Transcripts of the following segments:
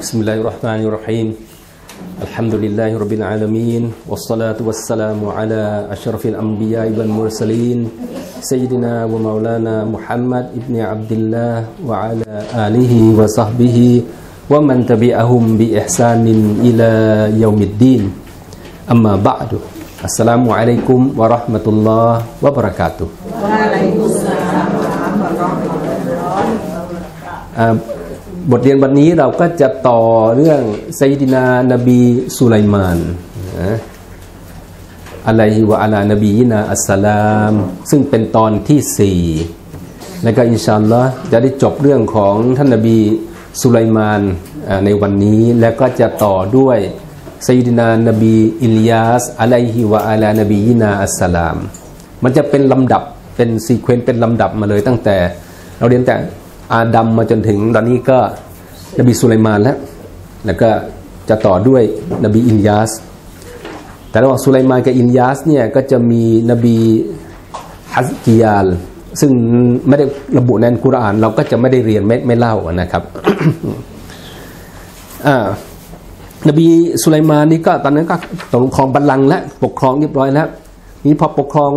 بسم الله الرحمن الرحيم الحمد لله رب العالمين والصلاة والسلام على أشرف الأنبياء والمرسلين سيدنا ومولانا محمد ابن عبد الله وعلى آله وصحبه ومن تبعهم بإحسان إلى يوم الدين أما بعد السلام عليكم ورحمة الله وبركاته وعليكم السلام ورحمة الله وبركاته บทเรียนวันนี้เราก็จะต่อเรื่องไซดินานบีสุไลมานนะอะลัยฮิวะอะลานบียินาอัสสลาม ซึ่งเป็นตอนที่สี่แล้วก็อินชาอัลลอฮ์จะได้จบเรื่องของท่านนบีสุไลมานในวันนี้แล้วก็จะต่อด้วยไซดินานบีอิลยาสอะลัยฮิวะอะลานบียินาอัสสลาม มันจะเป็นลำดับเป็น sequence เป็นลำดับมาเลยตั้งแต่เราเรียนแต่ อาดัมมาจนถึงตอนนี้ก็นบีสุไลมานแล้ว แล้วก็จะต่อด้วยนบีอิลยาส แต่ระหว่างสุไลมานกับอิลยาสเนี่ยก็จะมีนบีฮิซกียาล ซึ่งไม่ได้ระบุในอัลกุรอาน เราก็จะไม่ได้เรียนไม่ไม่เล่านะครับนบีสุไลมานนี่ก็ตอนนั้นก็ตกครองบัลลังก์แล้วปกครองเรียบร้อยแล้วนี่พอปกครอง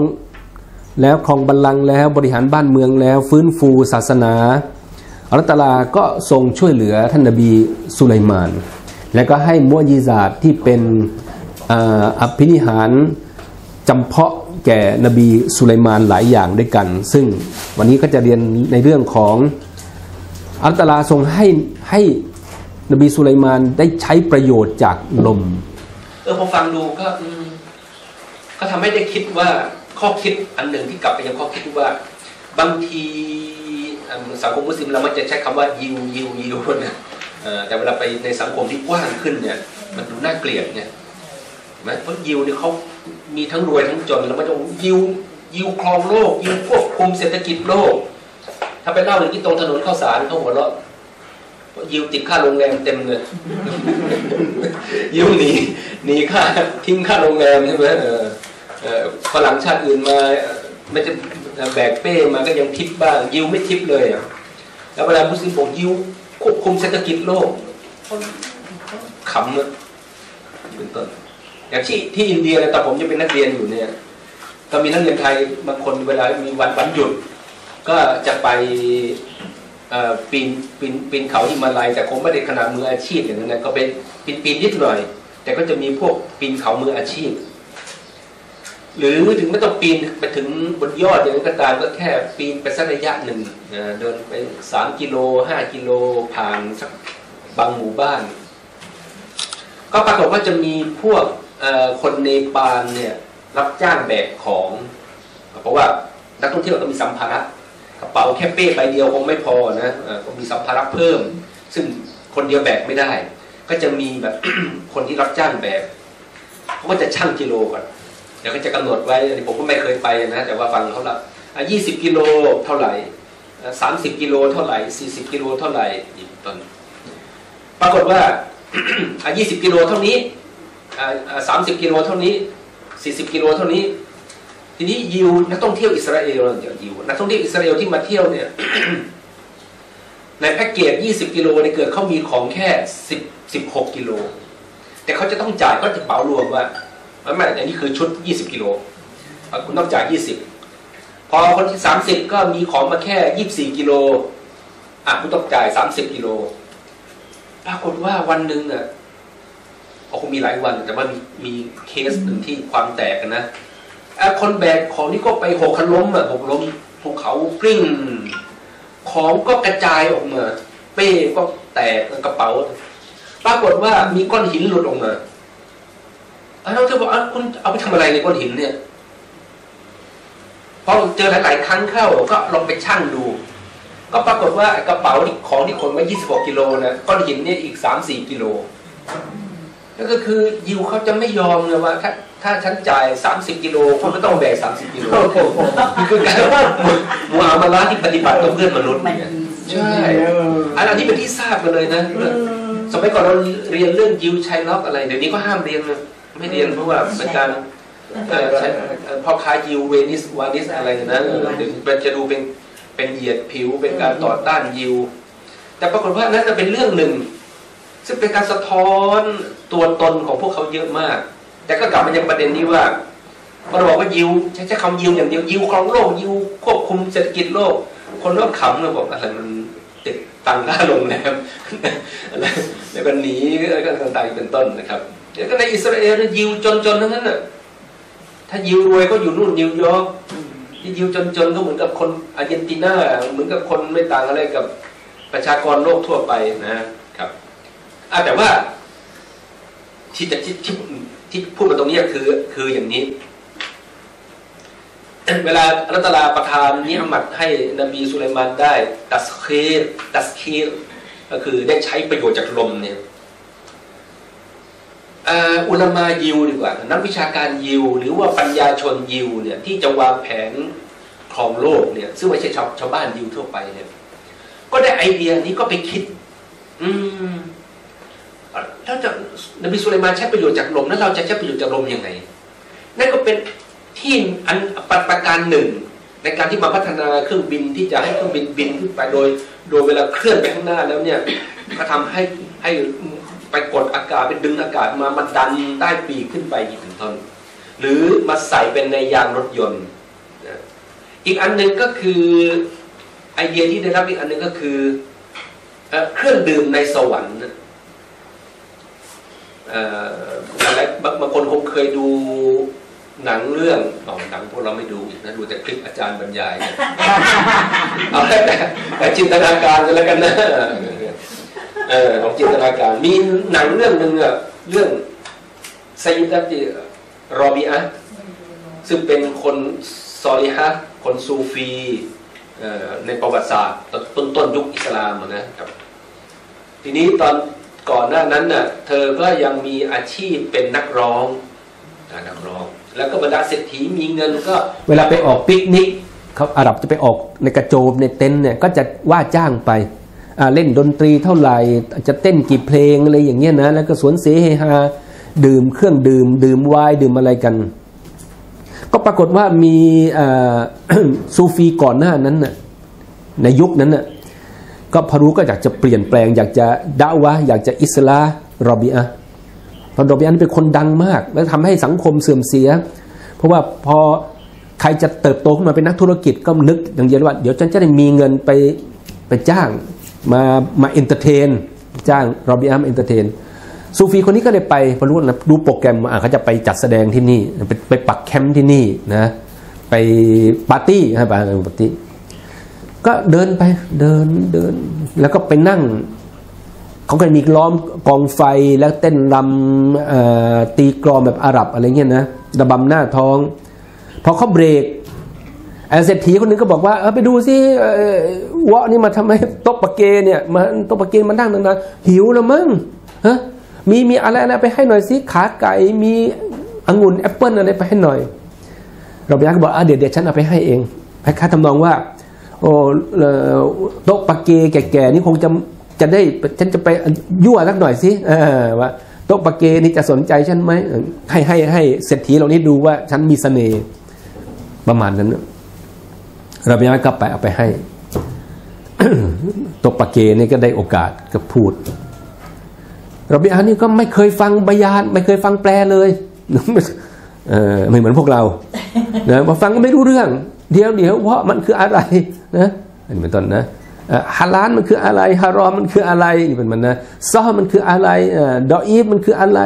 แล้วครองบัลลังก์แล้วบริหารบ้านเมืองแล้ว ฟื้นฟูศาสนา อัลตลาก็ทรงช่วยเหลือท่านนบีสุไลมาน แล้วก็ให้มุอญิซาตที่เป็นอภินิหารจำเพาะแก่นบีสุไลมานหลายอย่างด้วยกัน ซึ่งวันนี้ก็จะเรียนในเรื่องของอัลตลาทรงให้ให้นบีสุไลมานได้ใช้ประโยชน์จากลม เออพอฟังดูก็ก็ทำให้ได้คิดว่าข้อคิดอันหนึ่งที่กลับไปยังข้อคิดที่ว่า บางที สังคมมุสลิมเรามักจะใช้คำว่ายิวยิวยิวนะแต่เวลาไปในสังคมที่กว้างขึ้นเนี่ย มันดูน่าเกลียดเนี่ยเห็นไหมเพราะยิวเนี่ยเขามีทั้งรวยทั้งจนแล้วมันจะยิวยิวครองโลกยิวควบคุมเศรษฐกิจโลก ถ้าไปเล่าอย่างที่ตรงถนนข้าวสารเขาหัวเราะเพราะยิวติดค่าโรงแรมเต็มเลยยิวหนีหนีค่าทิ้งค่าโรงแรมใช่ไหมเออฝรั่งชาติอื่นมาไม่จะ แบกเป้มาก็ยังทิปบ้าง ยิวไม่ทิปเลยอะแล้วเวลามุสลิมบอกยิวควบคุมเศรษฐกิจโลกขำอะเป็นต้นอย่างที่ที่อินเดียนี่ยตอนผมยังเป็นนักเรียนอยู่เนี่ยก็มีนักเรียนไทยบางคนเวลามีวันวันหยุด ก็จะไปปีนปีนปีนเขาหิมาลัยแต่คงไม่ได้ขนาดมืออาชีพอย่างนั้นนะก็เป็นปีนปีนนิดหน่อย แต่ก็จะมีพวกปีนเขามืออาชีพ หรือถึงไม่ต้องปีนไปถึงบนยอดอย่างนั้นก็ตามก็แค่ปีนไปสักระยะหนึ่งเดินไปสามกิโลห้ากิโลผ่านสักบางหมู่บ้าน ก็ปรากฏว่าจะมีพวกคนเนปาลเนี่ยรับจ้างแบกของเพราะว่านักท่องเที่ยวต้องมีสัมภาระกระเป๋าแค่เป้ใบเดียวคงไม่พอนะเอ่อต้องมีสัมภาระเพิ่ม ซึ่งคนเดียวแบกไม่ได้ ก็จะมีแบบคนที่รับจ้างแบกเขาก็จะชั่งกิโลก่อน เดี๋ยวก็จะกำหนดไว้อันนี้ผมก็ไม่เคยไปนะ แต่ว่าฟังเขาละยี่สิบกิโลเท่าไหร่สามสิบกิโลเท่าไหร่สี่สิบกิโลเท่าไหร่อีกต้นปรากฏว่ายี่สิบกิโลเท่านี้สามสิบกิโลเท่านี้สี่สิบกิโลเท่านี้ ทีนี้ยิวนักท่องเที่ยวอิสราเอลอย่างยิวนักท่องเที่ยวอิสราเอลที่มาเที่ยวเนี่ยในแพ็กเกจ 20 กิโลเนี่ยเกิดเขามีของแค่ 10 16 กิโล แต่เขาจะต้องจ่ายก็จะเป๋ารวมว่า ไม่อันนี้คือชุด 20 กิโลคุณต้องจ่าย 20 พอคนที่ 30 ก็มีของมาแค่ 24 กิโลอะคุณต้องจ่าย 30 กิโลปรากฏว่าวันหนึ่งอะเอาคงมีหลายวัน แต่ว่ามีมีเคสหนึ่งที่ความแตกนะอะคนแบกของนี่ก็ไปหกคันล้มอะหกล้มภูเขากลิ้งของก็กระจายออกมา เป้ก็แตกกระเป๋า ปรากฏว่ามีก้อนหินหลุดออกมา อะเราจะบอกอะคุณเอาไปทำอะไรในก้อนหินเนี่ยพอเจอหลาย ๆ ครั้งเข้าก็ลองไปชั่งดู ก็ปรากฏว่ากระเป๋าของที่ขนมา26กิโลนะก้อนหินเนี่ยอีก 3-4กิโลนั่นก็คือยิวเขาจะไม่ยอมเลยว่า ถ้าถ้าฉันจ่าย 30กิโลคุณก็ต้องแบก30กิโลคือการว่ามูอามาลาที่ปฏิบัติกับเพื่อนมนุษย์เนี่ยใช่อันนี้เป็นที่ทราบกันเลยนะสมัยก่อนเราเรียนเรื่องยิวชัยล็อกอะไรเดี๋ยวนี้ก็ห้ามเรียนนะ ไม่เรียนเพราะว่าเป็นการพ่อค้ายิวเวนิสวานิสอะไรนะเออเดี๋ยวมันจะดูเป็นเป็นเหยียดผิวเป็นการต่อต้านยิว แต่ปรากฏว่านั่นเป็นเรื่องหนึ่ง ซึ่งเป็นการสะท้อนตัวตนของพวกเขาเยอะมาก แต่ก็กลับมายังประเด็นนี้ว่าเราบอกว่ายิวใช้ใช้คำยิวอย่างเดียวยิวครองโลกยิวควบคุมเศรษฐกิจโลก คนเริ่มขำเลยบอกอะไรมันติดตังค่าโรงแรมอะไรแล้วก็หนีอะไรก็ต่างๆเป็นต้นนะครับ เดี๋ยวก็ในอิสราเอลเนี่ยยิวจนๆทั้งนั้นน่ะถ้ายิวรวยก็อยู่นู่นนิวยอร์กที่ยิวจนๆก็เหมือนกับคนอาร์เจนตินาเหมือนกับคนไม่ต่างอะไรกับประชากรโลกทั่วไปนะครับอะแต่ว่าที่จะที่ที่ที่พูดมาตรงนี้คือคืออย่างนี้ เวลาอัลตลาประทานนิอมัดให้นบีสุไลมานได้ ตัสคีรตัสคีรก็คือได้ใช้ประโยชน์จากลมเนี่ย อุลามายิวดีกว่า นักวิชาการยิว หรือว่าปัญญาชนยิวเนี่ยที่จะวางแผนครองโลกเนี่ยซึ่งไม่ใช่ชาวชาวบ้านยิวทั่วไปเนี่ยก็ได้ไอเดียนี้ก็ไปคิด อืมถ้าจะนบีสุไลมานใช้ประโยชน์จากลมแล้วเราจะใช้ประโยชน์จากลมยังไงนั่นก็เป็นที่อันประการหนึ่ง ในการที่มาพัฒนาเครื่องบินที่จะให้เครื่องบินบินขึ้นไปโดย โดยเวลาเคลื่อนไปข้างหน้าแล้วเนี่ยก็ทำให้ให้ ไปกดอากาศไปดึงอากาศมามันดันใต้ปีกขึ้นไปอย่างเป็นต้นหรือมาใส่เป็นในยางรถยนต์นะอีกอันหนึ่งก็คือไอเดียที่ได้รับอีกอันหนึ่งก็คือเอเครื่องดื่มในสวรรค์อะไรบางบางคนคงเคยดูหนังเรื่องอ๋อหนังพวกเราไม่ดูนะดูแต่คลิปอาจารย์บรรยายเอาแต่จินตนาการกันแล้วกันนะ ออของจินตนาการ มีหนังเรื่องหนึ่งอะเรื่องไซยิดัติรอบีอะซึ่งเป็นคนซอลิฮะคนซูฟีในประวัติศาสตร์ต้นต้นยุคอิสลามนะครับ ทีนี้ตอนก่อนหน้านั้นน่ะเธอก็ยังมีอาชีพเป็นนักร้องนักร้อง แล้วก็บรรดาเศรษฐีมีเงินก็ เวลาไปออกปิกนิกเขาอาหรับจะไปออกในกระโจมในเต็นท์เนี่ยก็จะว่าจ้างไป เล่นดนตรีเท่าไหร่ จะเต้นกี่เพลงอะไรอย่างเงี้ยนะ แล้วก็สวนเสเฮฮาดื่มเครื่องดื่ม ดื่มวน์ดื่มอะไรกัน ก็ปรากฏว่ามีซูฟีก่อนหน้านั้นน่ะในยุคนั้นน่ะก็พอรู้ก็อยากจะเปลี่ยนแปลง อยากจะดะวะอยากจะอิสลาห์รอบีอะห์เพราะรอบีอะห์นี่เป็นคนดังมาก แล้วทำให้สังคมเสื่อมเสีย เพราะว่าพอใครจะเติบโตขึ้นมาเป็นนักธุรกิจก็นึกอย่างเดียวว่า เดี๋ยวฉันจะได้มีเงินไปไปจ้าง มามา entertain จ้างรอบีอะห์มา entertain ซูฟีคนนี้ก็เลยไปพอรู้นะดูโปรแกรมอะเขาจะไปจัดแสดงที่นี่ ไปไปปักแคมป์ที่นี่นะไปปาร์ตี้นะปาร์ตี้ก็เดินไปเดินเดิน แล้วก็ไปนั่งเขาก็มีล้อมกองไฟแล้วเต้นรำตีกลองแบบอาหรับอะไรเงี้ยนะระบำหน้าท้องพอเขาเบรกไอ้เศรษฐีคนหนึงก็บอกว่าเออไปดูสิ วะนี่มาทำไมโต๊ะปะเกเนี่ยมาโต๊ะปะเกมานั่งนานๆหิวแล้วมั้งฮะมีมีอะไรอะไรไปให้หน่อยสิขาไก่มีองุ่นแอปเปิลอะไรไปให้หน่อยเราไปยักบอกอะเดี๋ยวเดี๋ยวฉันเอาไปให้เองคล้ายๆทำนองว่า โอ้โต๊ะปะเกแก่ๆนี่คงจะจะได้ฉันจะไปยั่วสักหน่อยสิว่าโต๊ะปะเกนี่จะสนใจฉันไหมให้ให้ให้เศรษฐีเหล่านี้ดูว่าฉันมีเสน่ห์ประมาณนั้นเราไปยักก็ไปเอาไปให้ ต๊ะปะเกนี่ก็ได้โอกาสก็พูดเราไปอ่านี่ก็ไม่เคยฟังบยาน ไม่เคยฟังแปลเลยเออไม่เหมือนพวกเรานะพอฟังก็ไม่รู้เรื่อง เดี๋ยวเดี๋ยวว่ามันคืออะไรนะอันนี้เป็นต้นนะฮาลาลมันคืออะไรฮารอมมันคืออะไรนี่เป็นมันนะซอมันคืออะไรดออีฟมันคืออะไร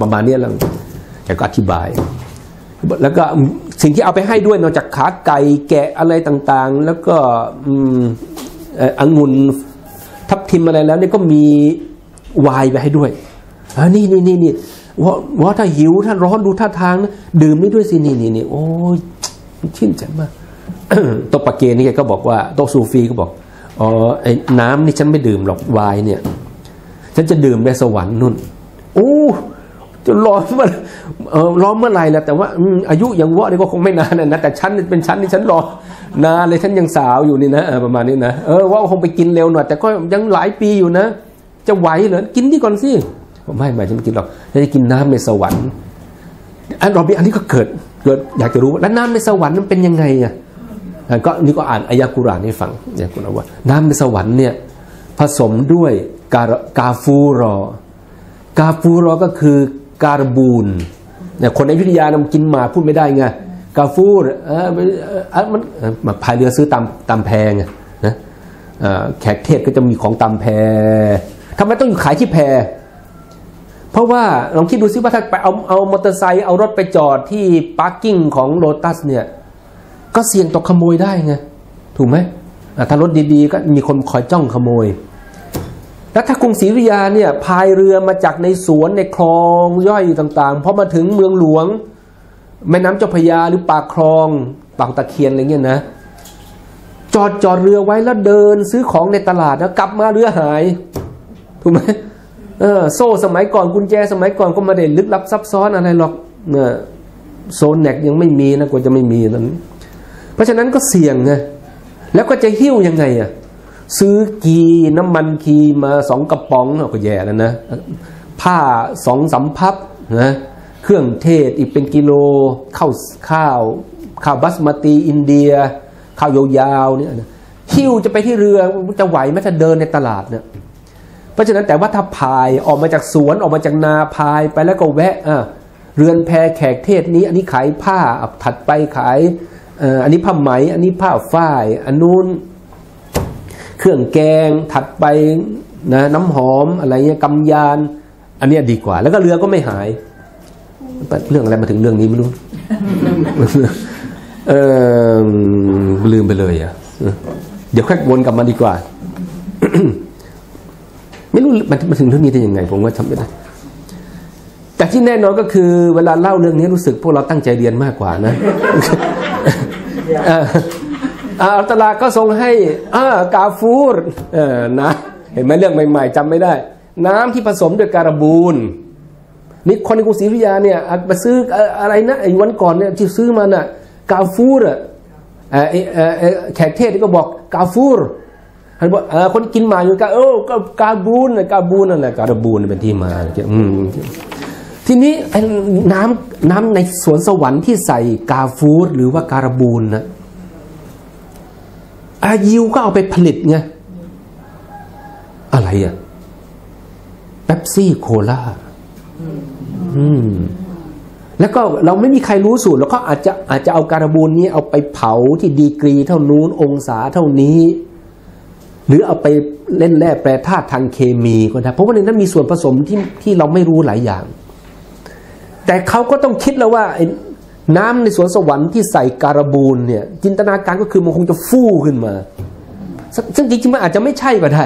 ประมาณนี้ยเราแกก็อธิบาย แล้วก็สิ่งที่เอาไปให้ด้วยนอกจากขาไก่แกะอะไรต่างๆ แล้วก็ อืมเอ่อองุ่นทับทิมอะไรแล้วเนี่ยก็มีไวน์ไปให้ด้วยอ่านี่นี่นี่นี่ว่าว่าถ้าหิวถ้าร้อนดูท่าทางนะดื่มนี่ด้วยสินี่นี่นี่โอ้ยชื่นใจมากโตปาเกนี่แกก็บอกว่าโตซูฟีก็บอกอ๋อไอ้น้ำนี่ฉันไม่ดื่มหรอกไวน์เนี่ย ฉันจะดื่มในสวรรค์นู่นโอ้ จะรอเมื่อเออรอเมื่อไหร่แหละแต่ว่าอายุอย่างวะนี่ก็คงไม่นานนะแต่ฉันเป็นฉันนี่ฉันรอนานเลยฉันยังสาวอยู่นี่นะประมาณนี้นะเออว่าคงไปกินเร็วหน่อยแต่ก็ยังหลายปีอยู่นะ จะไหวเหรอกินนี่ก่อนสิไม่ไม่ฉันไม่กินหรอกฉันจะกินน้ำในสวรรค์อันรอบีอันนี้ก็เกิดเกิดอยากจะรู้แล้วน้ำในสวรรค์มันเป็นยังไงอะก็นี่ก็อ่านอายะกุรานให้ฟังอายะกุรอานว่าน้ำในสวรรค์เนี่ยผสมด้วยกากาฟูรอกาฟูรอก็คือ การบูนเนี่ยคนในอยุธยานะมันกินหมาพูดไม่ได้ไงกาฟูรเออมันเอ่อมันเอ่อมาพายเรือซื้อตามตามแพไงนะแขกเทศก็จะมีของตามแพทำไมต้องอยู่ขายที่แพเพราะว่าลองคิดดูซิว่าถ้าไปเอาเอามอเตอร์ไซค์เอารถไปจอดที่พาร์กิ้งของโ o ตัสเนี่ยก็เสี่ยงตกขโมยได้ไงถูกไหมถ้ารถดีๆก็มีคนคอยจ้องขโมย แล้วถ้ากรุงศรีอยุธยาเนี่ยพายเรือมาจากในสวนในคลองย่อยต่างๆพอมาถึงเมืองหลวง แม่น้ำเจ้าพระยาหรือปากคลองปากตะเคียนอะไรเงี้ยนะ จอดจอดเรือไว้แล้วเดินซื้อของในตลาดแล้วกลับมาเรือหายถูกไหมเออโซ่สมัยก่อนกุญแจสมัยก่อนก็ม่ได้ลึกลับซับซ้อนอะไรหรอกเนี่ยโซนแนกยังไม่มีนะกว่าจะไม่มีนั้น เพราะฉะนั้นก็เสี่ยงไงแล้วก็จะหิ้วยังไงอะ ซื้อกีน้ำมันคีมาสองกระป๋องเอาก็แย่แล้วนะ ผ้าสองสำพับนะเครื่องเทศอีกเป็นกิโลข้าวข้าวข้าวบัสมาตีอินเดีย ข้าวยาวๆเนี่ยนะหิ้วจะไปที่เรือจะไหวไหมถ้าเดินในตลาดเนี่ยเพราะฉะนั้นแต่ว่าถ้าพายออกมาจากสวนออกมาจากนาพายไปแล้วก็แวะะเรือนแพแขกเทศนี้ อันนี้ขายผ้าถัดไปขายอันนี้ผ้าไหม อันนี้ผ้าฝ้าย อันนู้น เครื่องแกงถัดไปนะน้ำหอมอะไรเงี้ยกำยาน อันเนี้ยดีกว่า แล้วก็เรือก็ไม่หาย เรื่องอะไรมาถึงเรื่องนี้ไม่รู้เออลืมไปเลยอะเดี๋ยวค่อยวนกลับมาดีกว่า ไม่รู้มันมันถึงเรื่องนี้ได้ยังไง ผมว่าทำไม่ได้แต่ที่แน่นอนก็คือ เวลาเล่าเรื่องนี้รู้สึกพวกเราตั้งใจเรียนมากกว่านะ อัลตลาก็ทรงให้อากาฟูรเออนะเห็นไหมเรื่องใหม่ๆจำไม่ได้ น้ำที่ผสมด้วยการบูนนี่คนในกรุงศรีอยุธยาเนี่ยมาซื้ออะไรนะไอ้วันก่อนเนี่ยที่ซื้อมาน่ะกาฟูรอะเออเออเอ่อเอ่อแขกเทศก็บอกกาฟูรเขาบอกคนกินหมาอยู่กาโอ้ก็กาบูนกาบูนนั่นแหละการบูนเป็นที่มาอืมทีนี้น้ำน้ำในสวนสวรรค์ที่ใส่กาฟูดหรือว่าการบูนนะ อายิวก็เอาไปผลิตไง อะไรอะเป๊ปซี่โคลาอืมแล้วก็เราไม่มีใครรู้สูตร แล้วก็อาจจะอาจจะเอาการบูนนี้เอาไปเผาที่ดีกรีเท่านู้นองศาเท่านี้ หรือเอาไปเล่นแร่แปรธาตุทางเคมีก็ได้เพราะว่าในนั้นมีส่วนผสมที่ที่เราไม่รู้หลายอย่าง แต่เขาก็ต้องคิดแล้วว่า น้ำในสวนสวรรค์ที่ใส่การบูนเนี่ย จินตนาการก็คือมันคงจะฟู่ขึ้นมาซึ่งซึ่งจริงๆมันอาจจะไม่ใช่ก็ได้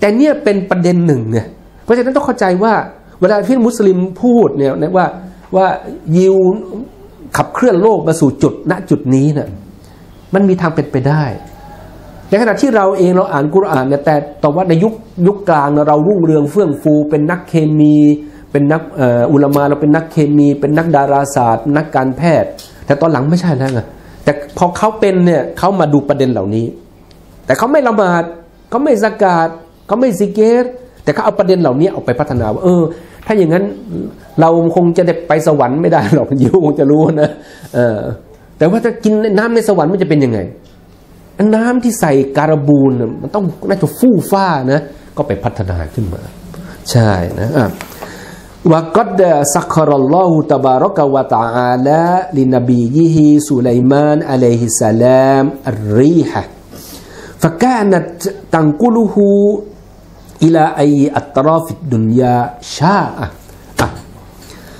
แต่เนี่ยเป็นประเด็นหนึ่งเนี่ยเพราะฉะนั้นต้องเข้าใจว่าเวลาที่มุสลิมพูดเนี่ยว่าว่ายิวขับเคลื่อนโลกมาสู่จุดณจุดนี้เนี่ยมันมีทางเป็นไปได้ ในขณะที่เราเองเราอ่านกุรอานเนี่ยแต่ต่อว่าในยุคยุคกลางเรารุ่งเรืองเฟื่องฟู เป็นนักเคมี เป็นนักอ,อุลามาเราเป็นนักเคมีเป็นนักดาราศาสตร์ นักการแพทย์ แต่ตอนหลังไม่ใช่แล้วไงแต่พอเขาเป็นเนี่ยเขามาดูประเด็นเหล่านี้ แต่เขาไม่ละหมาดเขาไม่สกาดเขาไม่ซิกเกตแต่เขาเอาประเด็นเหล่านี้เอาไปพัฒนาว่าเออ ถ้าอย่างนั้นเราคงจะได้ไปสวรรค์ไม่ได้หรอกยิวคงจะรู้นะเออแต่ว่าถ้ากินน้ำในสวรรค์มันจะเป็นยังไงน้ำที่ใส่การบูนมันต้องน่าจะฟู่ฟ้านะ ก็ไปพัฒนาขึ้นมา ใช่นะอะ วะกัดสักครลลอฮุตบารกวะตะอาลาลินบียิฮิสุไลมานอะลัยฮิสสลามอัรรีฮะ فكانت تنقله إلى أي أطراف الدنيا شاء อ่ะ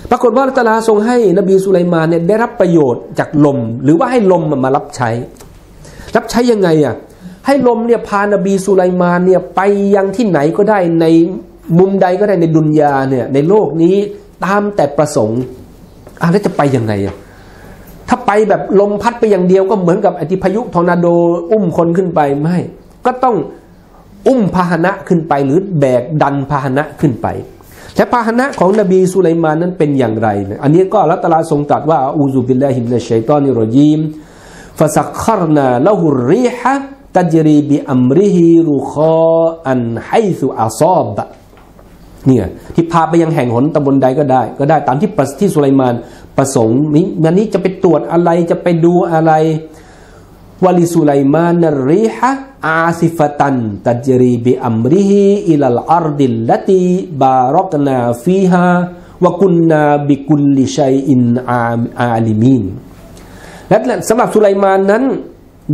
ปรากฏว่าอัลลอฮฺตะอาลาทรงให้นบีสุไลมานเนี่ยได้รับประโยชน์จากลม หรือว่าให้ลมมารับใช้ รับใช้ยังไงอ่ะ ให้ลมเนี่ยพานบีสุไลมานเนี่ยไปยังที่ไหนก็ได้ใน มุมใดก็ได้ในดุนยาเนี่ยในโลกนี้ตามแต่ประสงค์อัลลอฮ์แล้วจะไปยังไงอะถ้าไปแบบลมพัดไปอย่างเดียวก็เหมือนกับอธิพายุทอร์นาโดอุ้มคนขึ้นไปไม่ ก็ต้องอุ้มพาหนะขึ้นไป หรือแบกดันพาหนะขึ้นไปแต่พาหนะของนบีสุไลมานนั้นเป็นอย่างไรนะอันนี้อัลลอฮ์ตะอาลาทรงตรัสว่าأعوذ بالله من الشيطان الرجيم فسخرنا له الريح تجري بأمره رخاء حيث أصاب เนี่ยที่พาไปยังแห่งหนตำบลใดก็ได้ ก็ได้ตามที่ที่สุไลมานประสงค์นี้วันนี้จะไปตรวจอะไรจะไปดูอะไรولسليمان الريح عاصفة تجري بأمره إلى الأرض التي باركنا فيها وكناบิกุลลิชัยอินอาอาลิมีนและสำหรับสุไลมานนั้น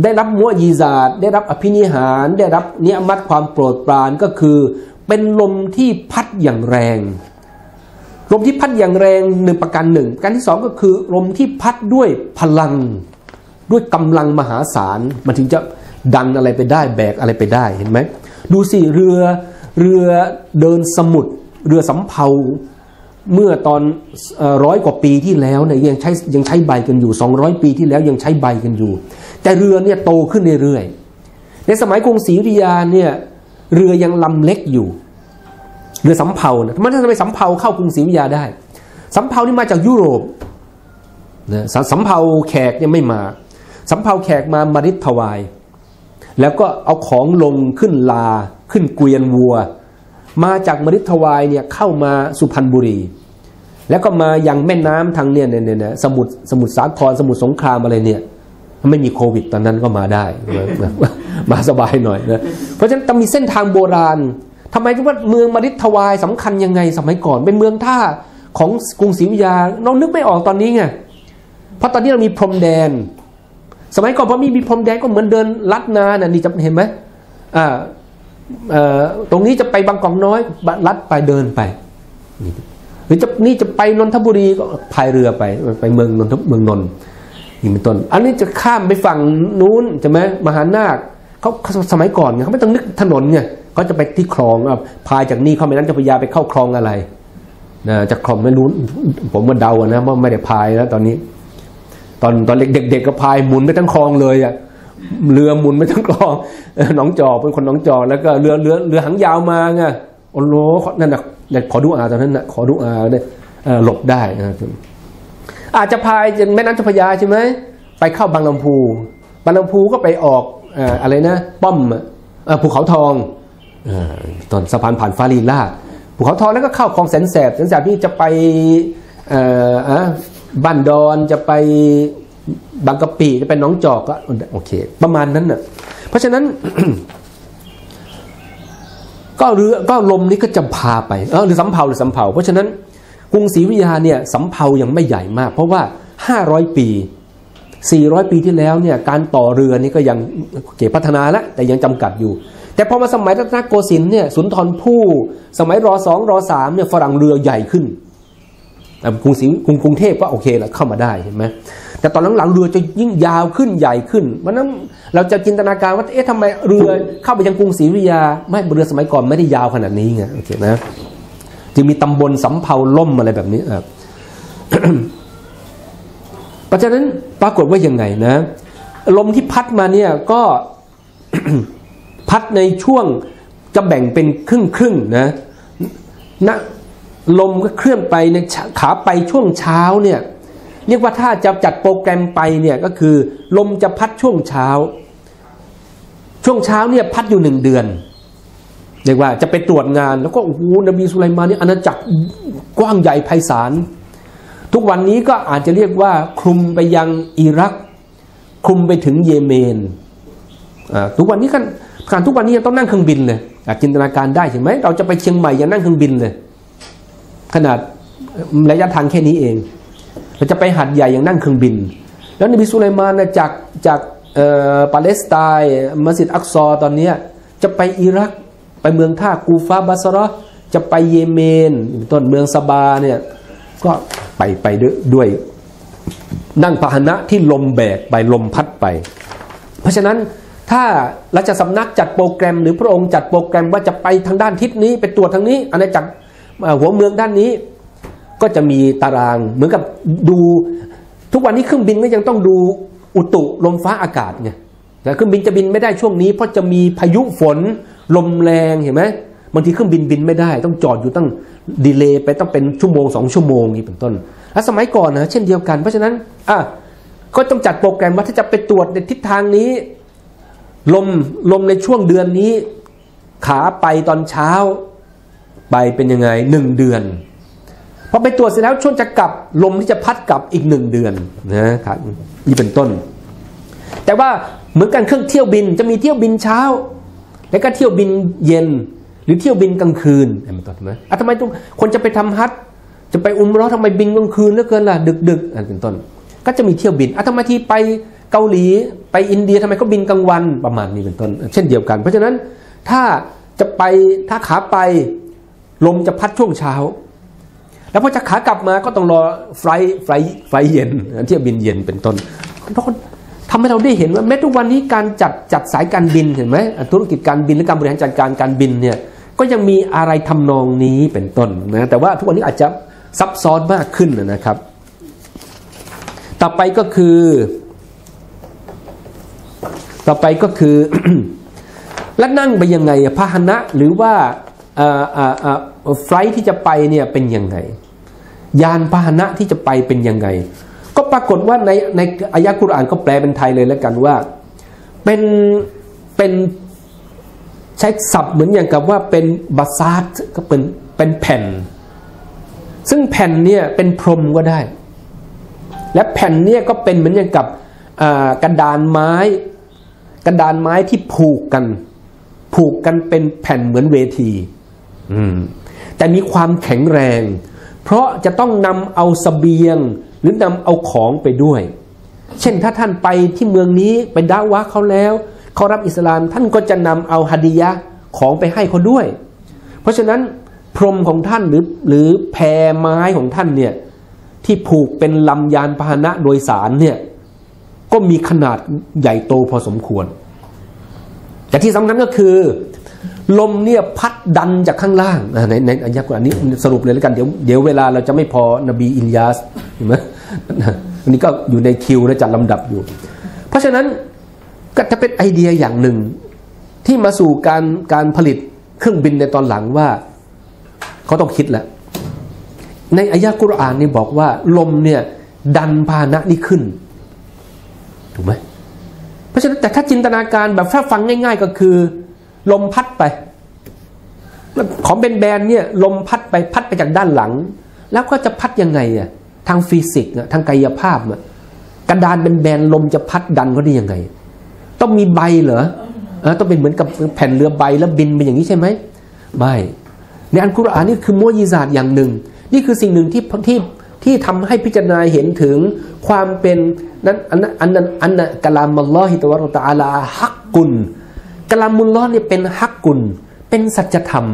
ได้รับมุยีซาดได้รับอภินิหาร ได้รับเนียมัตความโปรดปรานก็คือ เป็นลมที่พัดอย่างแรง ลมที่พัดอย่างแรงหนึ่งประการหนึ่งประการที่สองก็คือลมที่พัดด้วยพลัง ด้วยกำลังมหาศาลมันถึงจะดันอะไรไปได้แบกอะไรไปได้เห็นไหมดูสิเรือเรือเดินสมุทรเรือสำเภาเมื่อตอนร้อยกว่าปีที่แล้วเนี่ยยังใช้ยังใช้ใบกันอยู่ 200 ปีที่แล้วยังใช้ใบกันอยู่ แต่เรือเนี่ยโตขึ้นเรื่อยๆในสมัยกรุงศรีอยุธยาเนี่ย เรือยังลำเล็กอยู่ เรือสำเภานะทำไมทำไมสำเภาเข้ากรุงศรีอยุธยาได้สำเภานี่มาจากยุโรปนะสสำเภาแขกเนี่ยไม่มาสำเภาแขกมามาริดถวาย แล้วก็เอาของลงขึ้นลาขึ้นเกวียนวัว มาจากมริดถวายเนี่ยเข้ามาสุพรรณบุรี แล้วก็มายังแม่น้ำทางเนี่ยเนี่ยเนี่ยสมุทรสมุทรสาครสมุทรสงครามอะไรเนี่ย ไม่มีโควิดตอนนั้นก็มาได้ มาสบายหน่อยนะเพราะฉะนั้นต้องมีเส้นทางโบราณทำไมถึงว่าเมืองมริดถวายสำคัญยังไงสมัยก่อน เป็นเมืองท่าของกรุงศรีอยุธยาเรานึกไม่ออกตอนนี้ไงเพราะตอนนี้เรามีพรมแดน สมัยก่อนพอมีมีพรมแดนก็เหมือนเดินลัดนาน่ะนี่จะเห็นไหมอ่าตรงนี้จะไปบางกอกน้อยลัดไปเดินไป หรือจะนี่จะไปนนทบุรีก็พายเรือไปไปเมืองนนทเมืองนนท์นี่เป็นต้น อันนี้จะข้ามไปฝั่งนู้นใช่ไหมมหานาค เขาสมัยก่อนเขาไม่ต้องนึกถนนไงเขาจะไปที่คลองพายจากนี่เข้าไปนั้นจะพยาไปเข้าคลองอะไรนะจากคลองไม่รู้ผมมาเดานะว่าไม่ได้พายแล้วตอนนี้ ตอนตอนเด็กๆก็พายหมุนไปทั้งคลองเลยอะเรือหมุนไปทั้งคลองหนองจอกเป็นคนหนองจอกแล้วก็เรือเรือเรือหางยาวมาไงโอ้โหนั่นนะขอดูอาตอนนั้นนะขอดูอาเนี่ยหลบได้นะอาจจะพายจนแม่น้ำเจ้าพระยาใช่ไหมไปเข้าบางลำพูบางลำพูก็ไปออก อะไรนะ ป้อมภูเขาทองตอนสะพานผ่านฟารีล่าภูเขาทองแล้วก็เข้าคลองแสนแสบแสนแสบนี่จะไปบ้านดอนจะไปบางกะปิจะไปน้องจอกก็โอเค ประมาณนั้นน่ะเพราะฉะนั้น ก็เรือก็ลมนี้ก็จะพาไปเออหรือสำเภาหรือสำเภาเพราะฉะนั้นกรุงศรีวิทยาเนี่ยสำเภายังไม่ใหญ่มาก เพราะว่าห้าร้อยปี สี่ร้อยปีที่แล้วเนี่ยการต่อเรือนี่ก็ยังเก็บพัฒนาแล้วแต่ยังจำกัดอยู่ แต่พอมาสมัยรัตนโกสินทร์เนี่ยสุนทรภู่สมัยรอสองรอสามเนี่ยฝรั่งเรือใหญ่ขึ้นกรุงศรีกรุงกรุงเทพก็โอเคแล้วเข้ามาได้เห็นไหมแต่ตอนหลังๆเรือจะยิ่งยาวขึ้นใหญ่ขึ้นวันนั้นเราจะจินตนาการว่าเอ๊ะทำไมเรือเข้าไปยังกรุงศรีวิยาไม่เรือสมัยก่อนไม่ได้ยาวขนาดนี้ไงโอเคนะจึงมีตำบลสำเภาล่มอะไรแบบนี้ครับ ราะฉะนั้นปรากฏว่ายังไงนะ ลมที่พัดมาเนี่ยก็พัดในช่วงจะแบ่งเป็นครึ่งครึ่งนะนะลมก็เคลื่อนไปในขาไปช่วงเช้าเนี่ยเรียกว่าถ้าจะจัดโปรแกรมไปเนี่ยก็คือ ลมจะพัดช่วงเช้า ช่วงเช้าเนี่ยพัดอยู่หนึ่งเดือนเรียกว่าจะไปตรวจงาน แล้วก็โอ้โหนบีสุไลมานนี่อาณาจักรกว้างใหญ่ไพศาล ทุกวันนี้ก็อาจจะเรียกว่าคลุมไปยังอิรัก คลุมไปถึงเยเมนทุกวันนี้กันการทุกวันนี้ต้องนั่งเครื่องบินเลยจินตนาการได้เห็นไหมเราจะไปเชียงใหม่ยังนั่งเครื่องบินเลย ขนาดระยะทางแค่นี้เอง เราจะไปหัดใหญ่ย่างนั่งเครื่องบิน แล้วนบีสุไลมานจากจากปาเลสไตน์มัสยิดอักซอตอนนี้จะไปอิรักไปเมืองท่ากูฟาบาสรอจะไปเยเมนต้นเมืองซาบาเนี่ยก็ ไปไปด้วยนั่งพาหนะที่ลมแบกไปลมพัดไป เพราะฉะนั้นถ้าราชสำนักจัดโปรแกรม หรือพระองค์จัดโปรแกรมว่าจะไปทางด้านทิศนี้ไปตรวจทางนี้อาณาจักรหัวเมืองด้านนี้ ก็จะมีตารางเหมือนกับดูทุกวันนี้เครื่องบินก็ยังต้องดูอุตุลมฟ้าอากาศไงแต่เครื่องบินจะบินไม่ได้ช่วงนี้ เพราะจะมีพายุฝนลมแรงเห็นไหม บางทีเครื่องบินบินไม่ได้ ต้องจอดอยู่ตั้งดีเลย์ไปต้องเป็นชั่วโมงสองชั่วโมงนี่เป็นต้นและสมัยก่อนนะเช่นเดียวกัน เพราะฉะนั้นอะก็ต้องจัดโปรแกรมว่าถ้าจะไปตรวจในทิศทางนี้ ลมลมในช่วงเดือนนี้ ขาไปตอนเช้า ไปเป็นยังไงหนึ่งเดือนพอไปตรวจเสร็จแล้วช่วงจะกลับลมที่จะพัดกลับอีกหนึ่งเดือนนะครับนี่เป็นต้น แต่ว่าเหมือนกันเครื่องเที่ยวบินจะมีเที่ยวบินเช้า แล้วก็เที่ยวบินเย็น หรือเที่ยวบินกลางคืนเห็นไหมต้นไหมอะทำไมต้องคนจะไปทำฮัทจะไปอุมร้อทำไมบินกลางคืนเหลือเกินล่ะดึกดึกอันเป็นต้น ก็จะมีเที่ยวบินอะทำไมที่ไปเกาหลีไปอินเดียทำไมเขาบินกลางวันประมาณนี้เป็นต้น เช่นเดียวกัน เพราะฉะนั้นถ้าจะไปถ้าขาไปลมจะพัดช่วงเช้า แล้วพอจะขากลับมาก็ต้องรอไฟไฟไฟเย็นเที่ยวบินเย็นเป็นต้นเพราะทำให้เราได้เห็นว่าแม้ทุกวันนี้การจัดจัดสายการบินเห็นไหมธุรกิจการบินและการบริหารจัดการการบินเนี่ย ก็ยังมีอะไรทำนองนี้เป็นต้นนะแต่ว่าทุกวันนี้อาจจะซับซ้อนมากขึ้นนะครับ ต่อไปก็คือ ต่อไปก็คือแล้วนั่งไปยังไงพาหนะหรือว่าอ่าอ่าอ่าไฟล์ที่จะไปเนี่ยเป็นยังไง ยานพาหนะที่จะไปเป็นยังไง ก็ปรากฏว่าในในอายะกุรอานก็แปลเป็นไทยเลยแล้วกันว่า เป็นเป็น ช้ศัพท์เหมือนอย่างกับว่าเป็นบาซาร์ก็เป็นเป็นแผ่น ซึ่งแผ่นเนี่ยเป็นพรมก็ได้ และแผ่นเนี่ยก็เป็นเหมือนอย่างกับกระดานไม้ กระดานไม้ที่ผูกกัน ผูกกันเป็นแผ่นเหมือนเวทีแต่มีความแข็งแรง เพราะจะต้องนำเอาสเสบียงหรือนำเอาของไปด้วย เช่นถ้าท่านไปที่เมืองนี้ไปด่าวะเขาแล้ว เขารับอิสลามท่านก็จะนำเอาฮัดียะของไปให้เขาด้วย เพราะฉะนั้นพรมของท่านหรือหรือแพรไม้ของท่านเนี่ยที่ผูกเป็นลำยานพาหนะโดยสารเนี่ยก็มีขนาดใหญ่โตพอสมควร แต่ที่สำคัญก็คือ ลมเนี่ยพัดดันจากข้างล่างในในอายะกุรอานนี้สรุปเลยแล้วกันเดี๋ยวเดี๋ยวเวลาเราจะไม่พอนบีอินยาสเห็นไหมอันนี้ก็อยู่ในคิวและจัดลำดับอยู่ เพราะฉะนั้น ก็จะเป็นไอเดียอย่างหนึ่ง ที่มาสู่การการผลิตเครื่องบินในตอนหลังว่า เขาต้องคิดแล้วในอายะกุรอานนี่บอกว่า ลมเนี่ยดันพาหนะนี่ขึ้น ถูกไหมเพราะฉะนั้นแต่ถ้าจินตนาการแบบถ้าฟังง่าย ๆ ก็คือ ลมพัดไปของเป็นแบรนด์เนี่ยลมพัดไปพัดไปจากด้านหลัง แล้วก็จะพัดยังไงอะทางฟิสิกส์ทางกายภาพอะกระดานเป็นแบรนด์ลมจะพัดดันเขาได้ยังไง ต้องมีใบเหรอต้องเป็นเหมือนกับแผ่นเรือใบแล้วบินไปอย่างนี้ใช่ไหมไม่ในอันกุรอานนี่คือมุยิซาตอย่างหนึ่ง นี่คือสิ่งหนึ่งที่ที่ที่ทำให้พิจารณาเห็นถึงความเป็นนั้นอันนั้นอันนั้นอันนั้นกะลามัลลอฮิตวะรตะอาลาฮักกุลกะลามุลลอฮ์เนี่ยเป็นฮักกุล เป็นสัจธรรม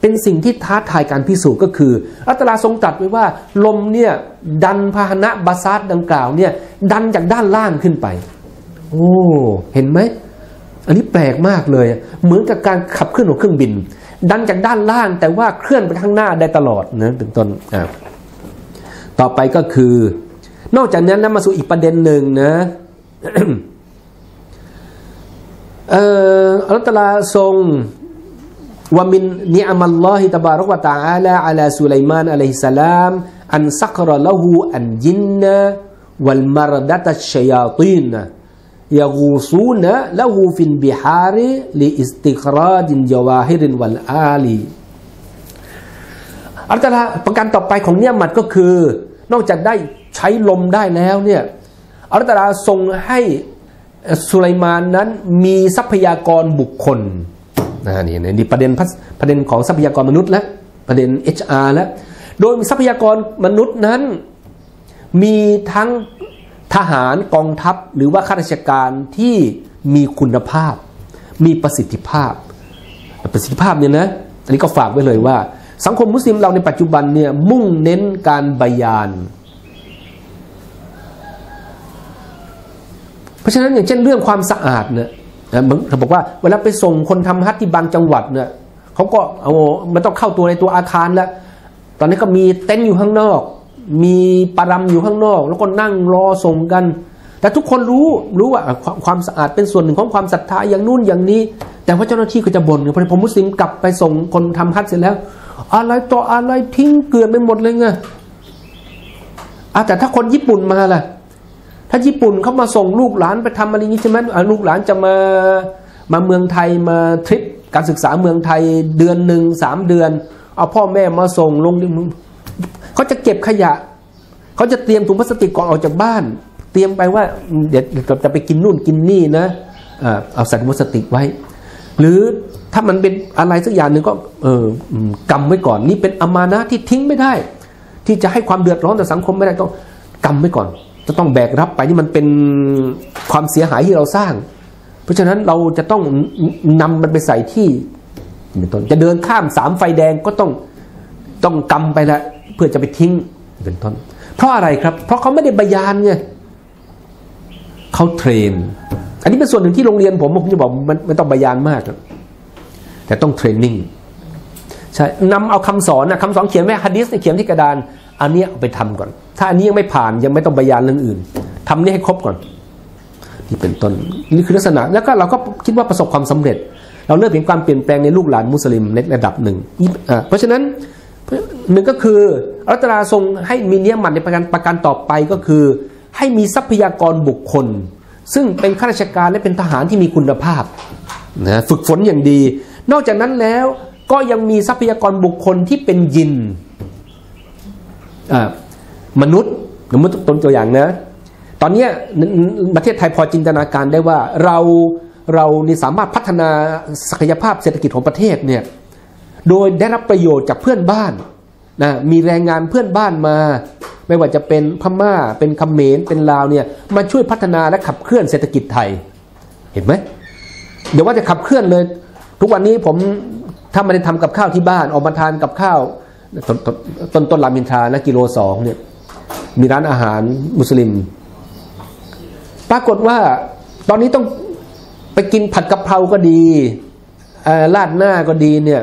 เป็นสิ่งที่ท้าทายการพิสูจน์ก็คือ อัตตลาทรงตรัสไว้ว่า ลมเนี่ยดันพาหนะบาซาดดังกล่าวเนี่ยดันจากด้านล่างขึ้นไป โอ้เห็นไหมอันนี้แปลกมากเลย เหมือนกับการขับเคลื่อนของเครื่องบิน ดันจากด้านล่างแต่ว่าเคลื่อนไปข้างหน้าได้ตลอดนะเป็นต้นอ่าต่อไปก็คือ นอกจากนั้นนะมาสู่อีกประเด็นหนึ่งนะเอ่ออัลลอฮฺตลาทรงวามินนิอามัลลอฮิตบารกวะตะอาลาอัลาสุไลมานอะลัยฮิสสลามอันซักรละหูอันยินนะวัลมารดัตชยาตีนนะ ยากูซูนะละหูฟินบิฮาริลิอิสติคราดินจาวาฮิรินวัลอาลีอัลตลาประการต่อไปของเนี่ยมัดก็คือ นอกจากได้ใช้ลมได้แล้วเนี่ยอัลตลาทรงให้สุไลมานนั้นมีทรัพยากรบุคคลนะนี่นี่ประเด็นประเด็นของทรัพยากรมนุษย์และประเด็น HR แล้วโดยทรัพยากรมนุษย์นั้น มีทั้ง ทหารกองทัพหรือว่าข้าราชการที่มีคุณภาพ มีประสิทธิภาพ ประสิทธิภาพเนี่ยนะอันนี้ก็ฝากไว้เลยว่า สังคมมุสลิมเราในปัจจุบันเนี่ยมุ่งเน้นการบยาน เพราะฉะนั้นอย่างเช่นเรื่องความสะอาดเนี่ยเขาบอกว่าเวลาไปส่งคนทำฮัทที่บางจังหวัดเนี่ยเขาก็เอามันต้องเข้าตัวในตัวอาคารแล้ว ตอนนี้ก็มีเต็นท์อยู่ข้างนอก มีปารำอยู่ข้างนอก แล้วก็นั่งรอส่งกัน แต่ทุกคนรู้รู้ว่าความความสะอาดเป็นส่วนหนึ่งของความศรัทธาอย่างนู่นอย่างนี้ แต่ว่าเจ้าหน้าที่ก็จะบ่นเพราะผมมุสลิมกลับไปส่งคนทำฮัทเสร็จแล้ว อะไรต่ออะไรทิ้งเกลื่อนไปหมดเลยไงอะแต่ถ้าคนญี่ปุ่นมาล่ะ ถ้าญี่ปุ่นเขามาส่งลูกหลานไปทำอะไรนี้ใช่ไหมลูกหลานจะมามาเมืองไทยมาทริปการศึกษาเมืองไทยเดือนหนึ่งสามเดือน เอาพ่อแม่มาส่งลง เขาจะเก็บขยะ เขาจะเตรียมถุงพลาสติกก่อนออกจากบ้าน เตรียมไปว่าเดี๋ยวจะไปกินนู่นกินนี่นะเอาใส่ถุงพลาสติกไว้ หรือถ้ามันเป็นอะไรสักอย่างหนึ่งก็เออกำไว้ก่อนนี่เป็นอามานะที่ทิ้งไม่ได้ ที่จะให้ความเดือดร้อนต่อสังคมไม่ได้ต้องกำไว้ก่อน จะต้องแบกรับไปนี่มันเป็นความเสียหายที่เราสร้าง เพราะฉะนั้นเราจะต้องนำมันไปใส่ที่จะเดินข้ามสามไฟแดงก็ต้องต้องกำไปละ เพื่อจะไปทิ้งเป็นต้น เพราะอะไรครับ เพราะเขาไม่ได้บยานไงเขาเทรน อันนี้เป็นส่วนหนึ่งที่โรงเรียนผมผมจะบอกมันมันต้องบยานมาก แต่ต้องเทรนนิ่งใช่นำเอาคำสอนนะคำสอนเขียนไว้ฮะดิษเขียนที่กระดาน อันนี้เอาไปทำก่อน ถ้าอันนี้ยังไม่ผ่านยังไม่ต้องบยานเรื่องอื่นทำนี่ให้ครบก่อนนี่เป็นต้นนี่คือลักษณะแล้วก็เราก็คิดว่าประสบความสำเร็จ เราเริ่มเห็นความเปลี่ยนแปลงในลูกหลานมุสลิมในระดับหนึ่งเพราะฉะนั้น หนึ่งก็คืออัตราทรงให้มีเนียมันในประการประการต่อไปก็คือ ให้มีทรัพยากรบุคคล ซึ่งเป็นข้าราชการและเป็นทหารที่มีคุณภาพนะฝึกฝนอย่างดี นอกจากนั้นแล้วก็ยังมีทรัพยากรบุคคลที่เป็นยินมนุษย์สมมติตัวตัวอย่างนะ ตอนนี้ประเทศไทยพอจินตนาการได้ว่าเราเรานี่สามารถพัฒนาศักยภาพเศรษฐกิจของประเทศเนี่ย โดยได้รับประโยชน์จากเพื่อนบ้านนะมีแรงงานเพื่อนบ้านมา ไม่ว่าจะเป็นพม่าเป็นเขมรเป็นลาวเนี่ยมาช่วยพัฒนาและขับเคลื่อนเศรษฐกิจไทยเห็นไหมเดี๋ยวว่าจะขับเคลื่อนเลย ทุกวันนี้ผมถ้าไม่ได้ทำกับข้าวที่บ้านออกมาทานกับข้าวต้นต้นตนต้นรามินทานะกิโลสองเนี่ยมีร้านอาหารมุสลิม ปรากฏว่าตอนนี้ต้องไปกินผัดกะเพราก็ดีเอ่อราดหน้าก็ดีเนี่ย